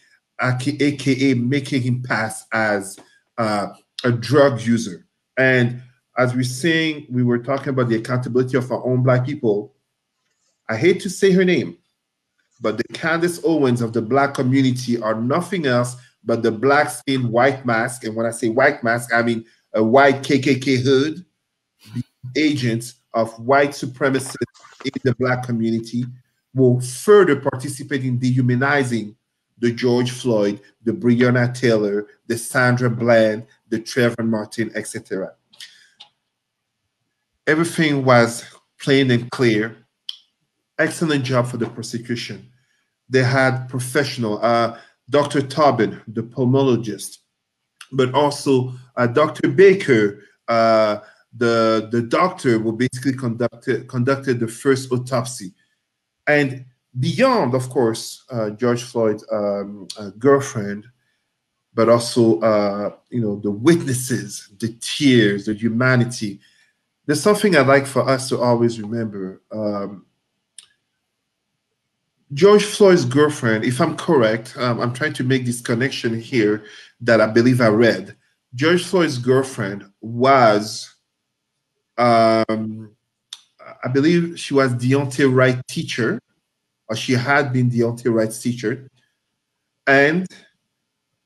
aka making him pass as uh, a drug user. And as we're saying, we were talking about the accountability of our own black people. I hate to say her name, but the Candace Owens of the black community are nothing else but the black skin white mask. And when I say white mask, I mean a white KKK hood, agents of white supremacists in the black community will further participate in dehumanizing the George Floyd, the Breonna Taylor, the Sandra Bland, the Trayvon Martin, etc. Everything was plain and clear. Excellent job for the prosecution. They had professional, uh, Dr. Tobin, the pulmonologist, but also uh, Dr. Baker, uh, the, the doctor who basically conducted, conducted the first autopsy. And beyond, of course, uh, George Floyd's um, uh, girlfriend, but also, uh, you know, the witnesses, the tears, the humanity. There's something I'd like for us to always remember. Um, George Floyd's girlfriend, if I'm correct, um, I'm trying to make this connection here that I believe I read. George Floyd's girlfriend was, um, I believe she was Daunte Wright teacher, she had been Daunte Wright's teacher. And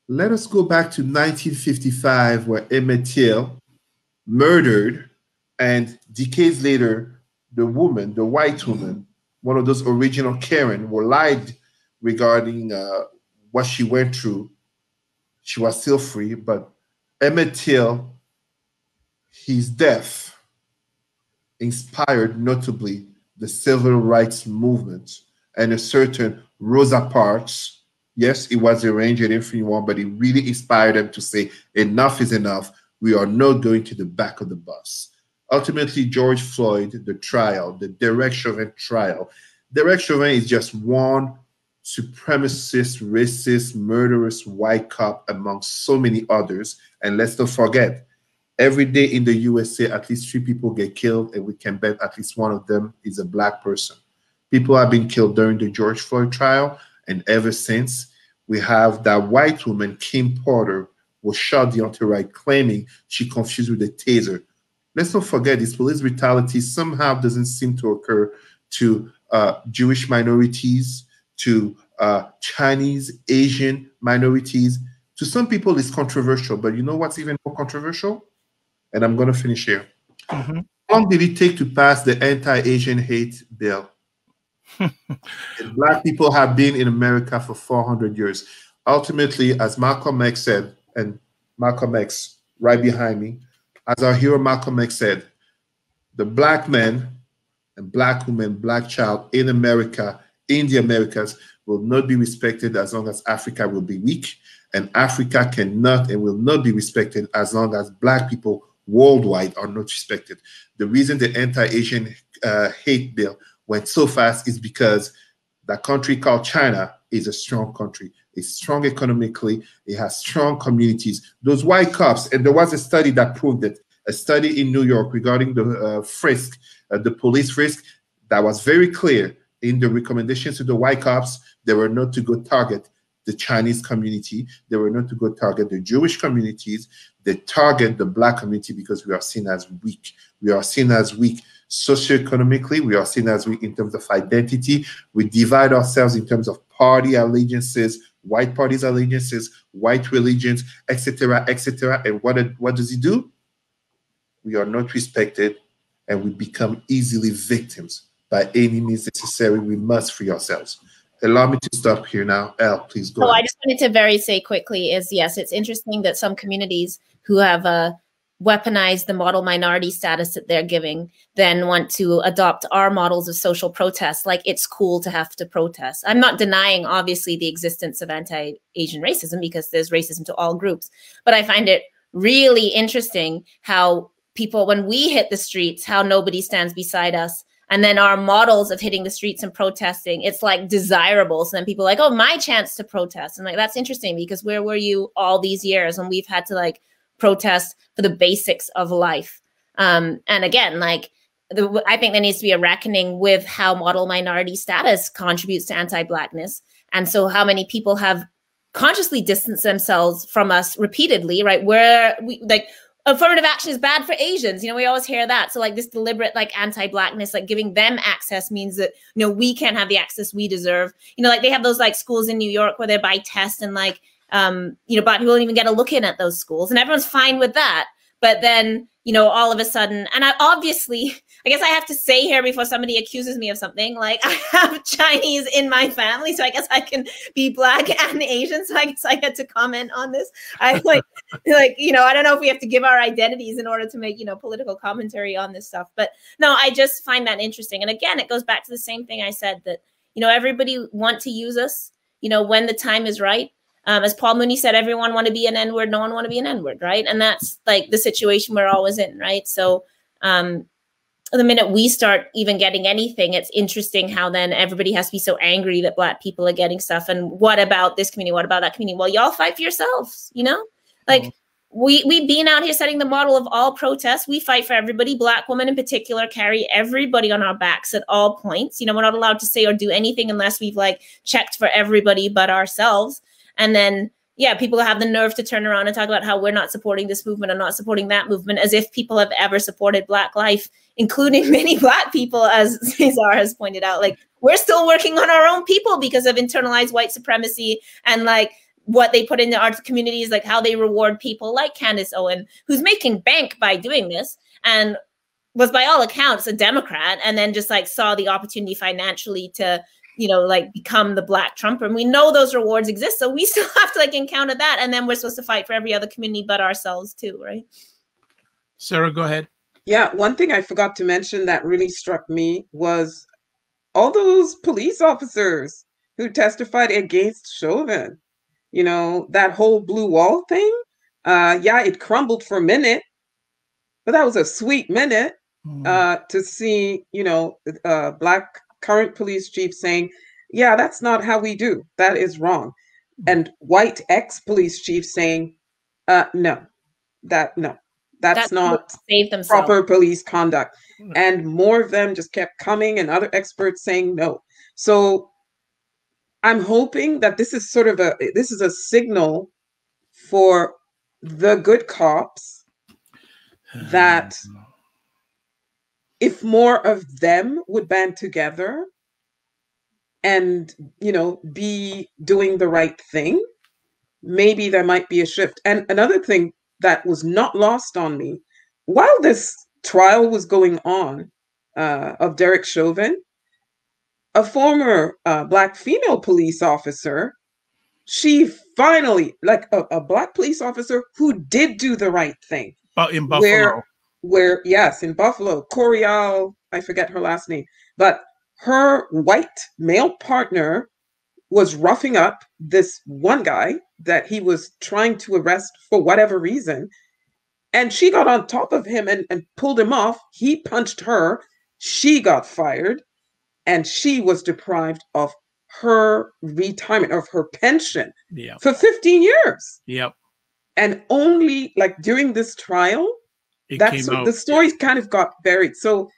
let us go back to 1955, where Emmett Till murdered, and decades later, the woman, the white woman, one of those original Karen who lied regarding uh, what she went through. She was still free, but Emmett Till, his death inspired notably the civil rights movement and a certain Rosa Parks. Yes, it was arranged at Infinity War, but it really inspired them to say, enough is enough. We are not going to the back of the bus. Ultimately, George Floyd, the trial, the Derek Chauvin trial. Derek Chauvin is just one supremacist, racist, murderous white cop among so many others. And let's not forget, every day in the USA, at least three people get killed, and we can bet at least one of them is a black person. People have been killed during the George Floyd trial, and ever since, we have that white woman, Kim Potter, was shot Daunte Wright, claiming she confused with a taser let's not forget this police brutality somehow doesn't seem to occur to uh, Jewish minorities, to uh, Chinese, Asian minorities. To some people, it's controversial, but you know what's even more controversial? And I'm going to finish here. Mm-hmm. How long did it take to pass the anti Asian hate bill? Black people have been in America for 400 years. Ultimately, as Malcolm X said, and Malcolm X right behind me, as our hero Malcolm X said, the black man and black woman, black child in America, in the Americas, will not be respected as long as Africa will be weak, and Africa cannot and will not be respected as long as black people worldwide are not respected. The reason the anti-Asian uh, hate bill went so fast is because that country called China is a strong country. It's strong economically. It has strong communities. Those white cops, and there was a study that proved it. A study in New York regarding the uh, frisk, uh, the police frisk, that was very clear in the recommendations to the white cops. They were not to go target the Chinese community. They were not to go target the Jewish communities. They target the black community because we are seen as weak. We are seen as weak socioeconomically. We are seen as we in terms of identity. We divide ourselves in terms of party allegiances, white parties allegiances, white religions, etc., etc. And what, what does he do? We are not respected and we become easily victims by any means necessary. We must free ourselves. Allow me to stop here now. El, please go. Oh, I just wanted to very say quickly is yes, it's interesting that some communities who have uh, weaponized the model minority status that they're giving then want to adopt our models of social protest. Like it's cool to have to protest. I'm not denying obviously the existence of anti-asian racism because there's racism to all groups but i find it really interesting how people when we hit the streets how nobody stands beside us and then our models of hitting the streets and protesting it's like desirable. So then people like oh my chance to protest. And like that's interesting because where were you all these years when we've had to like protest for the basics of life. Um, and again, like the, I think there needs to be a reckoning with how model minority status contributes to anti-blackness, and so how many people have consciously distanced themselves from us repeatedly, right? Where we like affirmative action is bad for Asians. You know, we always hear that. So like this deliberate like anti-blackness, like giving them access means that you know we can't have the access we deserve. You know, like they have those like schools in New York where they buy tests and like um, you know, but people won't even get a look in at those schools, and everyone's fine with that. But then, you know, all of a sudden, and I obviously, I guess I have to say here before somebody accuses me of something, like I have Chinese in my family, so I guess I can be black and Asian. So I guess I get to comment on this. I like, like, you know, I don't know if we have to give our identities in order to make, you know, political commentary on this stuff. But no, I just find that interesting. And again, it goes back to the same thing I said that, you know, everybody want to use us, you know, when the time is right um, as Paul Mooney said, everyone want to be an N word, no one want to be an N word, right? And that's like the situation we're always in, right? So um, the minute we start even getting anything, it's interesting how then everybody has to be so angry that Black people are getting stuff. And what about this community? What about that community? Well, y'all fight for yourselves, you know? Like mm-hmm. we we've been out here setting the model of all protests. We fight for everybody. Black women in particular carry everybody on our backs at all points. You know, we're not allowed to say or do anything unless we've like checked for everybody but ourselves. And then, yeah, people have the nerve to turn around and talk about how we're not supporting this movement and not supporting that movement as if people have ever supported Black life, including many Black people, as Cesar has pointed out. Like, we're still working on our own people because of internalized white supremacy and like what they put into our communities, like how they reward people like Candace Owen, who's making bank by doing this. And was by all accounts a Democrat, and then just like saw the opportunity financially to you know, like become the black Trumper. And we know those rewards exist. So we still have to like encounter that. And then we're supposed to fight for every other community but ourselves too, right? Sarah, go ahead. Yeah, one thing I forgot to mention that really struck me was all those police officers who testified against Chauvin. You know, that whole blue wall thing. Uh, yeah, it crumbled for a minute, but that was a sweet minute mm. uh, to see, you know, uh, black current police chief saying, yeah, that's not how we do. That is wrong. Hmm. And white ex police chief saying, uh, no, that, no, that's, that's not proper police conduct. Hmm. And more of them just kept coming and other experts saying no. So I'm hoping that this is sort of a, this is a signal for the good cops that if more of them would band together and you know be doing the right thing maybe there might be a shift. And another thing that was not lost on me while this trial was going on uh, of derek chauvin a former uh, black female police officer she finally like a, a, black police officer who did do the right thing. In buffalo. where where yes, in Buffalo, Cariol, I forget her last name, but her white male partner was roughing up this one guy that he was trying to arrest for whatever reason. And she got on top of him and, and pulled him off. He punched her. She got fired and she was deprived of her retirement, of her pension yep. for 15 years. Yep. And only like during this trial, it that's the story kind of got buried. So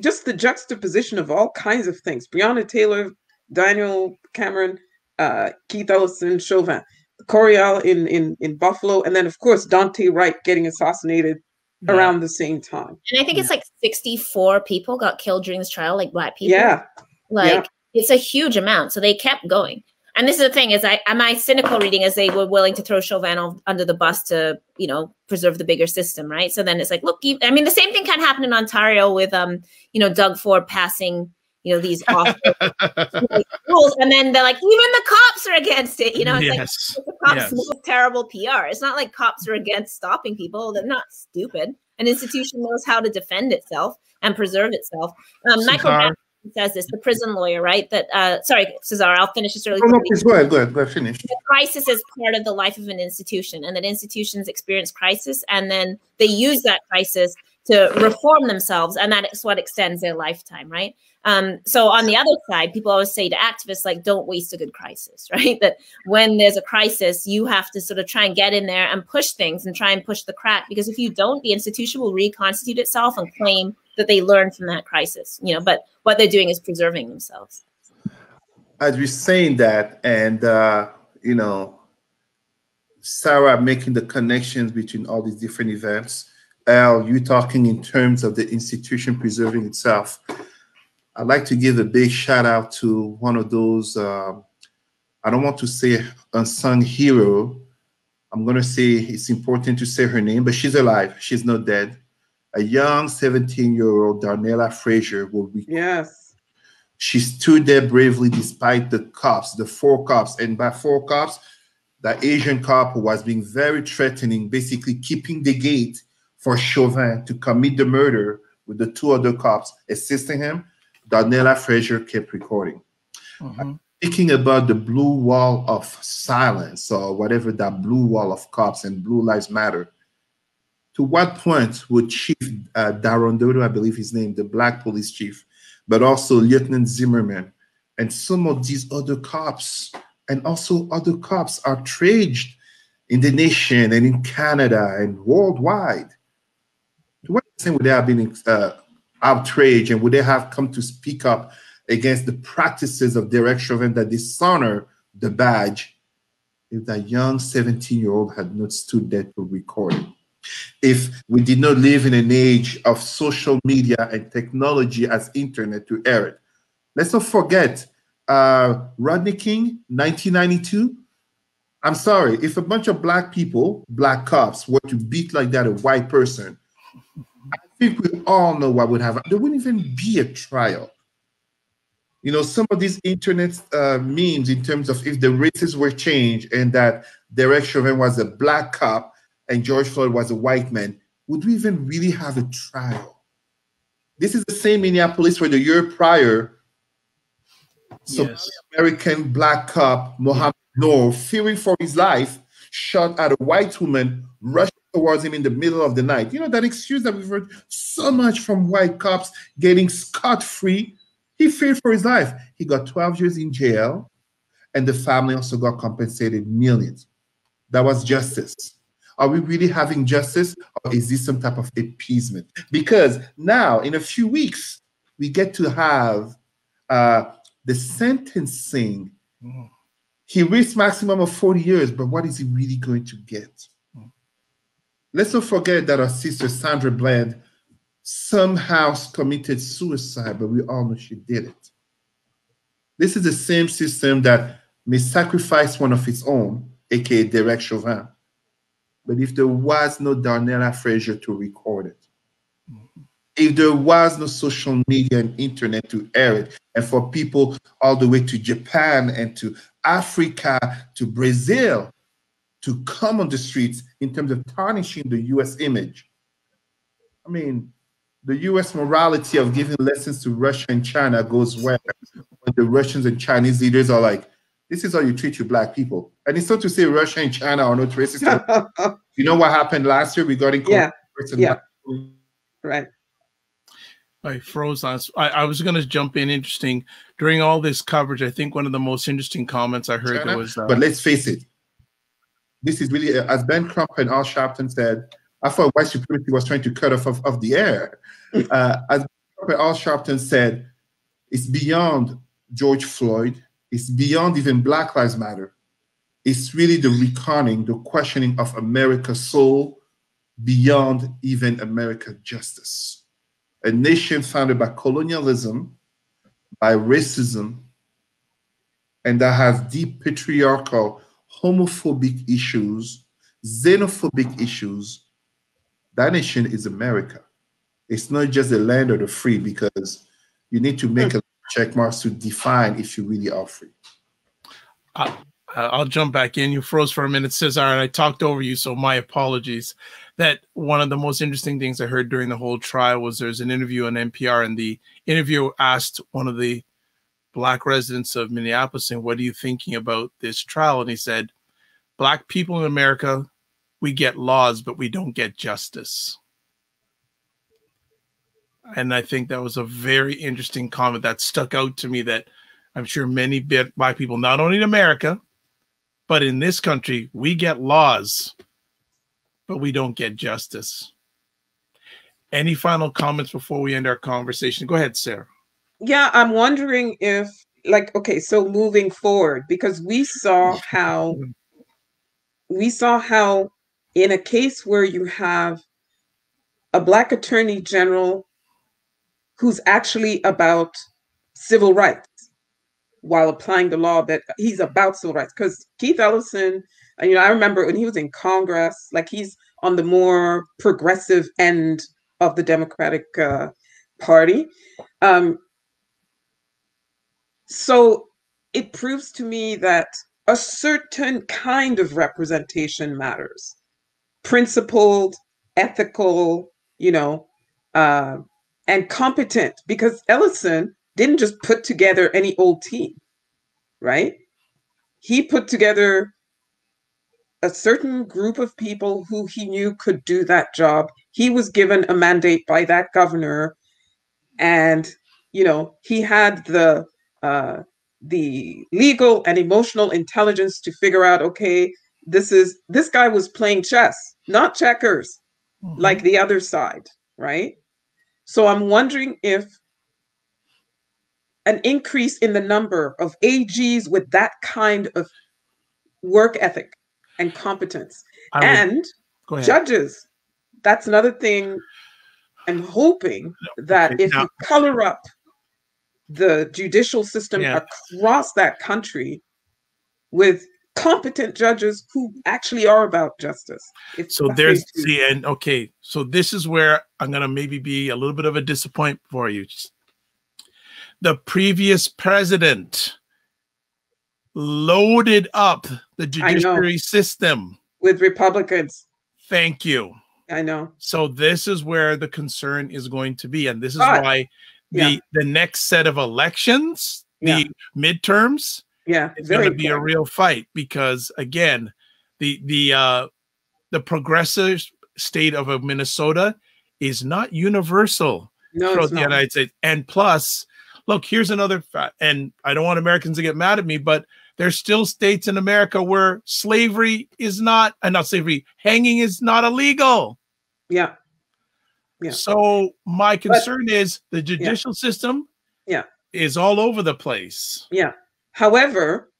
just the juxtaposition of all kinds of things. Breonna Taylor, Daniel Cameron, uh, Keith Ellison, Chauvin, Cariol in, in, in Buffalo, and then of course Daunte Wright getting assassinated yeah. around the same time. And I think it's like 64 people got killed during this trial, like black people. Yeah. Like yeah. it's a huge amount. So they kept going and this is the thing is I am I cynical reading as they were willing to throw Chauvin under the bus to you know preserve the bigger system, right? So then it's like, look, I mean, the same thing can happen in Ontario with um you know Doug Ford passing you know these off rules, and then they're like, even the cops are against it. You know, it's yes. like the cops yes. terrible PR. It's not like cops are against stopping people; they're not stupid. An institution knows how to defend itself and preserve itself. Um, Michael says this, the prison lawyer, right? That uh, sorry, Cesar, I'll finish this early. Oh, no, please go ahead, go ahead, go ahead, finish. The crisis is part of the life of an institution, and that institutions experience crisis, and then they use that crisis to reform themselves, and that is what extends their lifetime, right? Um, so on the other side, people always say to activists, like, don't waste a good crisis, right? That when there's a crisis, you have to sort of try and get in there and push things and try and push the crack, because if you don't, the institution will reconstitute itself and claim that they learn from that crisis, you know, but what they're doing is preserving themselves. As we're saying that, and, uh, you know, Sarah making the connections between all these different events, El, you talking in terms of the institution preserving itself. I'd like to give a big shout out to one of those, uh, I don't want to say unsung hero. I'm going to say it's important to say her name, but she's alive. She's not dead a young 17 year old Darnella Frazier will be. Yes. She stood there bravely despite the cops, the four cops. And by four cops, the Asian cop who was being very threatening, basically keeping the gate for Chauvin to commit the murder with the two other cops assisting him. Darnella Frazier kept recording. Mm-hmm. Speaking about the blue wall of silence or whatever that blue wall of cops and blue lives matter, to what point would Chief uh, Arradondo, I believe his name, the black police chief, but also Lieutenant Zimmerman, and some of these other cops, and also other cops are outraged in the nation and in Canada and worldwide. To what extent would they have been uh, outraged and would they have come to speak up against the practices of Derek Chauvin that dishonor the badge if that young 17 year old had not stood there to record it? If we did not live in an age of social media and technology as internet to air it. Let's not forget uh, Rodney King, 1992. I'm sorry, if a bunch of black people, black cops, were to beat like that a white person, I think we all know what would happen. There wouldn't even be a trial. You know, some of these internet uh, memes in terms of if the races were changed and that Derek Chauvin was a black cop, and George Floyd was a white man, would we even really have a trial? This is the same Minneapolis where the year prior, some yes. American black cop, Mohamed Noor, fearing for his life, shot at a white woman, rushed towards him in the middle of the night. You know, that excuse that we've heard so much from white cops getting scot free. He feared for his life. He got 12 years in jail, and the family also got compensated millions. That was justice. Are we really having justice or is this some type of appeasement? Because now, in a few weeks, we get to have uh, the sentencing. Mm. He reached maximum of 40 years, but what is he really going to get? Mm. Let's not forget that our sister Sandra Bland somehow committed suicide, but we all know she did it. This is the same system that may sacrifice one of its own, aka Derek Chauvin, but if there was no Darnella Frazier to record it, mm-hmm. if there was no social media and internet to air it, and for people all the way to Japan and to Africa to Brazil to come on the streets in terms of tarnishing the US image, I mean, the US morality of giving lessons to Russia and China goes where when the Russians and Chinese leaders are like, this is how you treat your black people. And it's not to say Russia and China are not racist. you know what happened last year regarding yeah, yeah, right. I froze last. I, I was going to jump in. Interesting. During all this coverage, I think one of the most interesting comments I heard China, was. Uh, but let's face it, this is really, as Ben Crump and Al Sharpton said, I thought white supremacy was trying to cut off of, of the air. Uh, as Al Sharpton said, it's beyond George Floyd it's beyond even Black Lives Matter. It's really the reconning, the questioning of America's soul beyond even America justice. A nation founded by colonialism, by racism, and that has deep patriarchal, homophobic issues, xenophobic issues. That nation is America. It's not just the land of the free because you need to make a check marks to define if you really are free. I'll jump back in. You froze for a minute, Cesar, and I talked over you, so my apologies. That one of the most interesting things I heard during the whole trial was there's an interview on NPR, and the interviewer asked one of the black residents of Minneapolis, and what are you thinking about this trial? And he said, Black people in America, we get laws, but we don't get justice. And I think that was a very interesting comment that stuck out to me that I'm sure many black people, not only in America, but in this country, we get laws, but we don't get justice. Any final comments before we end our conversation? Go ahead, Sarah. Yeah, I'm wondering if, like, okay, so moving forward, because we saw how we saw how in a case where you have a black attorney general who's actually about civil rights while applying the law that he's about civil rights. Because keith ellison and you know i remember when he was in congress like he's on the more progressive end of the democratic uh, party. Um, so it proves to me that a certain kind of representation matters. Principled ethical you know uh, and competent because ellison didn't just put together any old team right? He put together a certain group of people who he knew could do that job. He was given a mandate by that governor and you know he had the uh, the legal and emotional intelligence to figure out okay this is this guy was playing chess not checkers mm-hmm. like the other side right so i'm wondering if an increase in the number of ags with that kind of work ethic and competence would, and judges that's another thing i'm hoping that if you color up the judicial system yeah. across that country with competent judges who actually are about justice. It's so there's the and okay, so this is where I'm gonna maybe be a little bit of a disappointment for you. The previous president loaded up the judiciary system with Republicans. Thank you. I know. So this is where the concern is going to be, and this is but, why the yeah. the next set of elections, the yeah. midterms, yeah, it's going to be a real fight because again, the the uh, the progressive state of Minnesota is not universal no, throughout the. United States, and plus, look, here's another fact, and I don't want Americans to get mad at me, but there's still states in America where slavery is not, and uh, not slavery, hanging is not illegal. Yeah. Yeah. So my concern but, is the judicial yeah. system yeah. is all over the place. Yeah. However,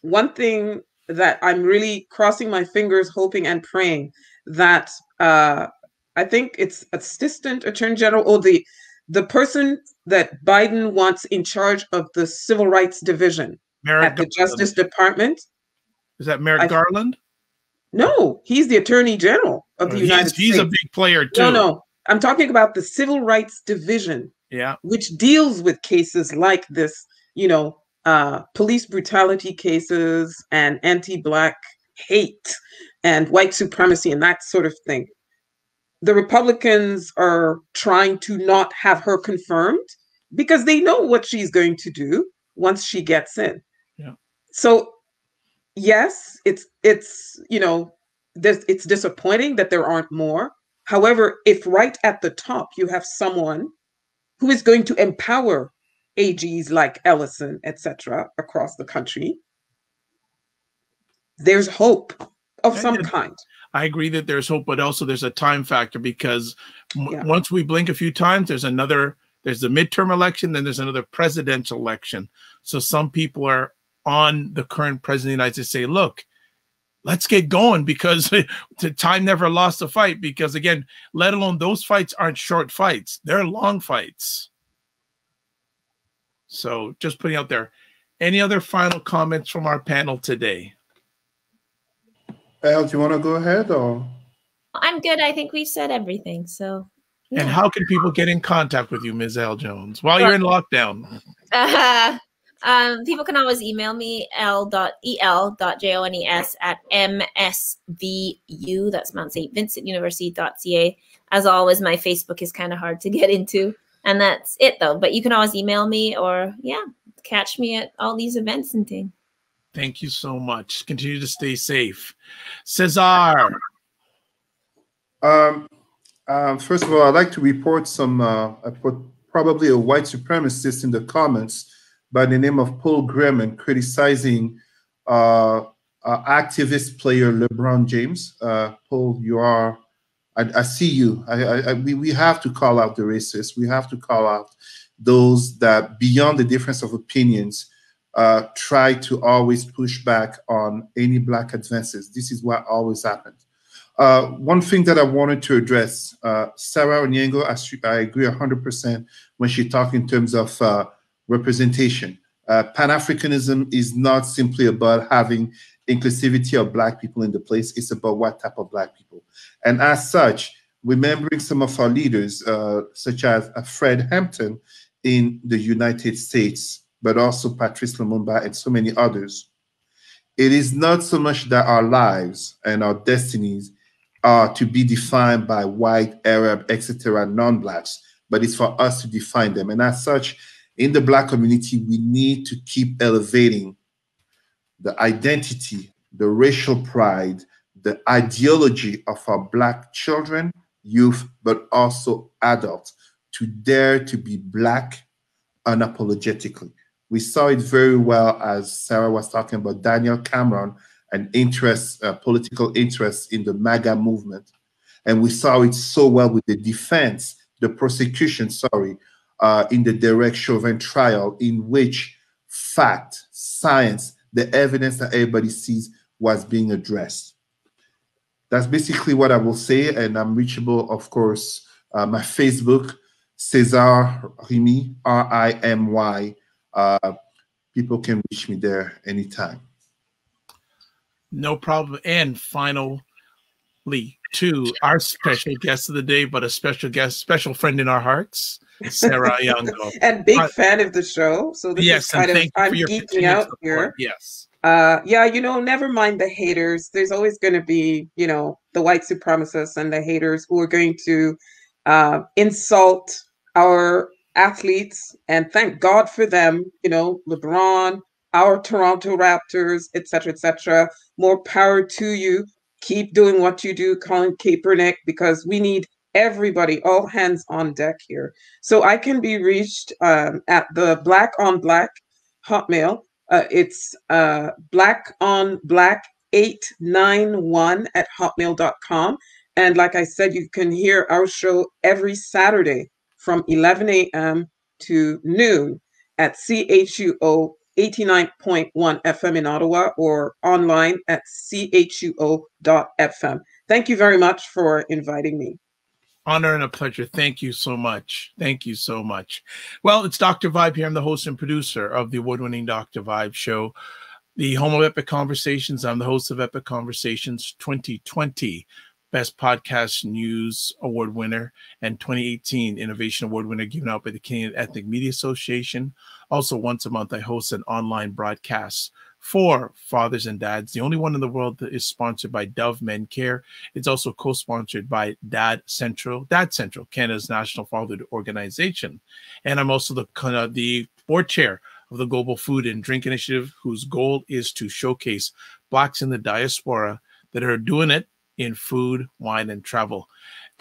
one thing that I'm really crossing my fingers, hoping and praying that uh, I think it's assistant attorney general or the the person that Biden wants in charge of the civil rights division Merrick at the Garland. Justice Department. Is that Merrick I, Garland? No, he's the attorney general of the United he's, States. He's a big player too. No, no, I'm talking about the Civil Rights Division. Yeah. Which deals with cases like this, you know, uh, police brutality cases and anti-black hate and white supremacy and that sort of thing. The Republicans are trying to not have her confirmed because they know what she's going to do once she gets in. Yeah. So yes, it's it's you know, it's disappointing that there aren't more, However, if right at the top you have someone who is going to empower AGs like Ellison, etc., across the country, there's hope of some kind. I agree that there's hope, but also there's a time factor because yeah. once we blink a few times, there's another, there's the midterm election, then there's another presidential election. So some people are on the current president of the United States say, look, let's get going because the time never lost a fight because again let alone those fights aren't short fights they're long fights so just putting out there any other final comments from our panel today El, do you want to go ahead or i'm good i think we've said everything so yeah. and how can people get in contact with you ms El Jones while you're in lockdown uh, Um, people can always email me l.el.jones at msvu. That's Mount St. Vincent University.ca. As always, my Facebook is kind of hard to get into. And that's it though. But you can always email me or yeah, catch me at all these events and things. Thank you so much. Continue to stay safe. Cesar. Um, uh, first of all, I'd like to report some, uh, I put probably a white supremacist in the comments by the name of Paul Graham criticizing uh, uh, activist player LeBron James. Uh, Paul, you are I, I see you. I, I, we, we have to call out the racists. We have to call out those that, beyond the difference of opinions, uh, try to always push back on any Black advances. This is what always happens. Uh, one thing that I wanted to address, uh, Sarah Onyango, I, I agree 100% when she talked in terms of uh, representation. Uh, Pan-Africanism is not simply about having inclusivity of Black people in the place, it's about what type of Black people. And as such, remembering some of our leaders, uh, such as uh, Fred Hampton in the United States, but also Patrice Lumumba and so many others, it is not so much that our lives and our destinies are to be defined by white, Arab, etc., non-blacks, but it's for us to define them. And as such, in the black community, we need to keep elevating the identity, the racial pride, the ideology of our black children, youth, but also adults to dare to be black unapologetically. We saw it very well as Sarah was talking about Daniel Cameron and interest, uh, political interest in the MAGA movement. And we saw it so well with the defense, the prosecution, sorry, uh, in the Derek Chauvin trial, in which fact, science, the evidence that everybody sees was being addressed. That's basically what I will say, and I'm reachable, of course, uh, my Facebook, Cesar Rimy, R-I-M-Y, uh, people can reach me there anytime. No problem. And finally, to our special guest of the day, but a special guest, special friend in our hearts, Sarah Onyango. and big uh, fan of the show. So this yes, is kind of I'm geeking out support. here. Yes. Uh, yeah, you know, never mind the haters. There's always going to be, you know, the white supremacists and the haters who are going to uh, insult our athletes, and thank God for them. You know, LeBron, our Toronto Raptors, et cetera, et cetera. More power to you. Keep doing what you do, Colin Kaepernick, because we need everybody, all hands on deck here. So I can be reached um, at the Black on Black Hotmail. Uh, it's uh, Black on Black 891 at hotmail.com. And like I said, you can hear our show every Saturday from 11 a.m. to noon at CHUO 89.1 FM in Ottawa or online at chuo.fm. Thank you very much for inviting me. Honor and a pleasure. Thank you so much. Thank you so much. Well, it's Dr. Vibe here. I'm the host and producer of the award winning Dr. Vibe show, the home of Epic Conversations. I'm the host of Epic Conversations 2020. Best Podcast News Award winner and 2018 Innovation Award winner given out by the Canadian Ethnic Media Association. Also, once a month, I host an online broadcast for fathers and dads. The only one in the world that is sponsored by Dove Men Care. It's also co-sponsored by Dad Central, Dad Central, Canada's national fatherhood organization. And I'm also the uh, the board chair of the Global Food and Drink Initiative, whose goal is to showcase Blacks in the diaspora that are doing it in food, wine, and travel.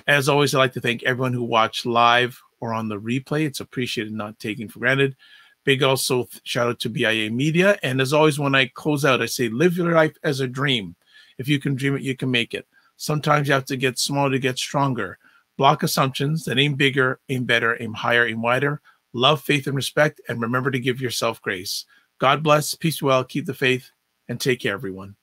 As always, I'd like to thank everyone who watched live or on the replay. It's appreciated, not taken for granted. Big also shout out to BIA Media. And as always, when I close out, I say live your life as a dream. If you can dream it, you can make it. Sometimes you have to get small to get stronger. Block assumptions that aim bigger, aim better, aim higher, aim wider. Love, faith, and respect. And remember to give yourself grace. God bless, peace well, keep the faith, and take care, everyone.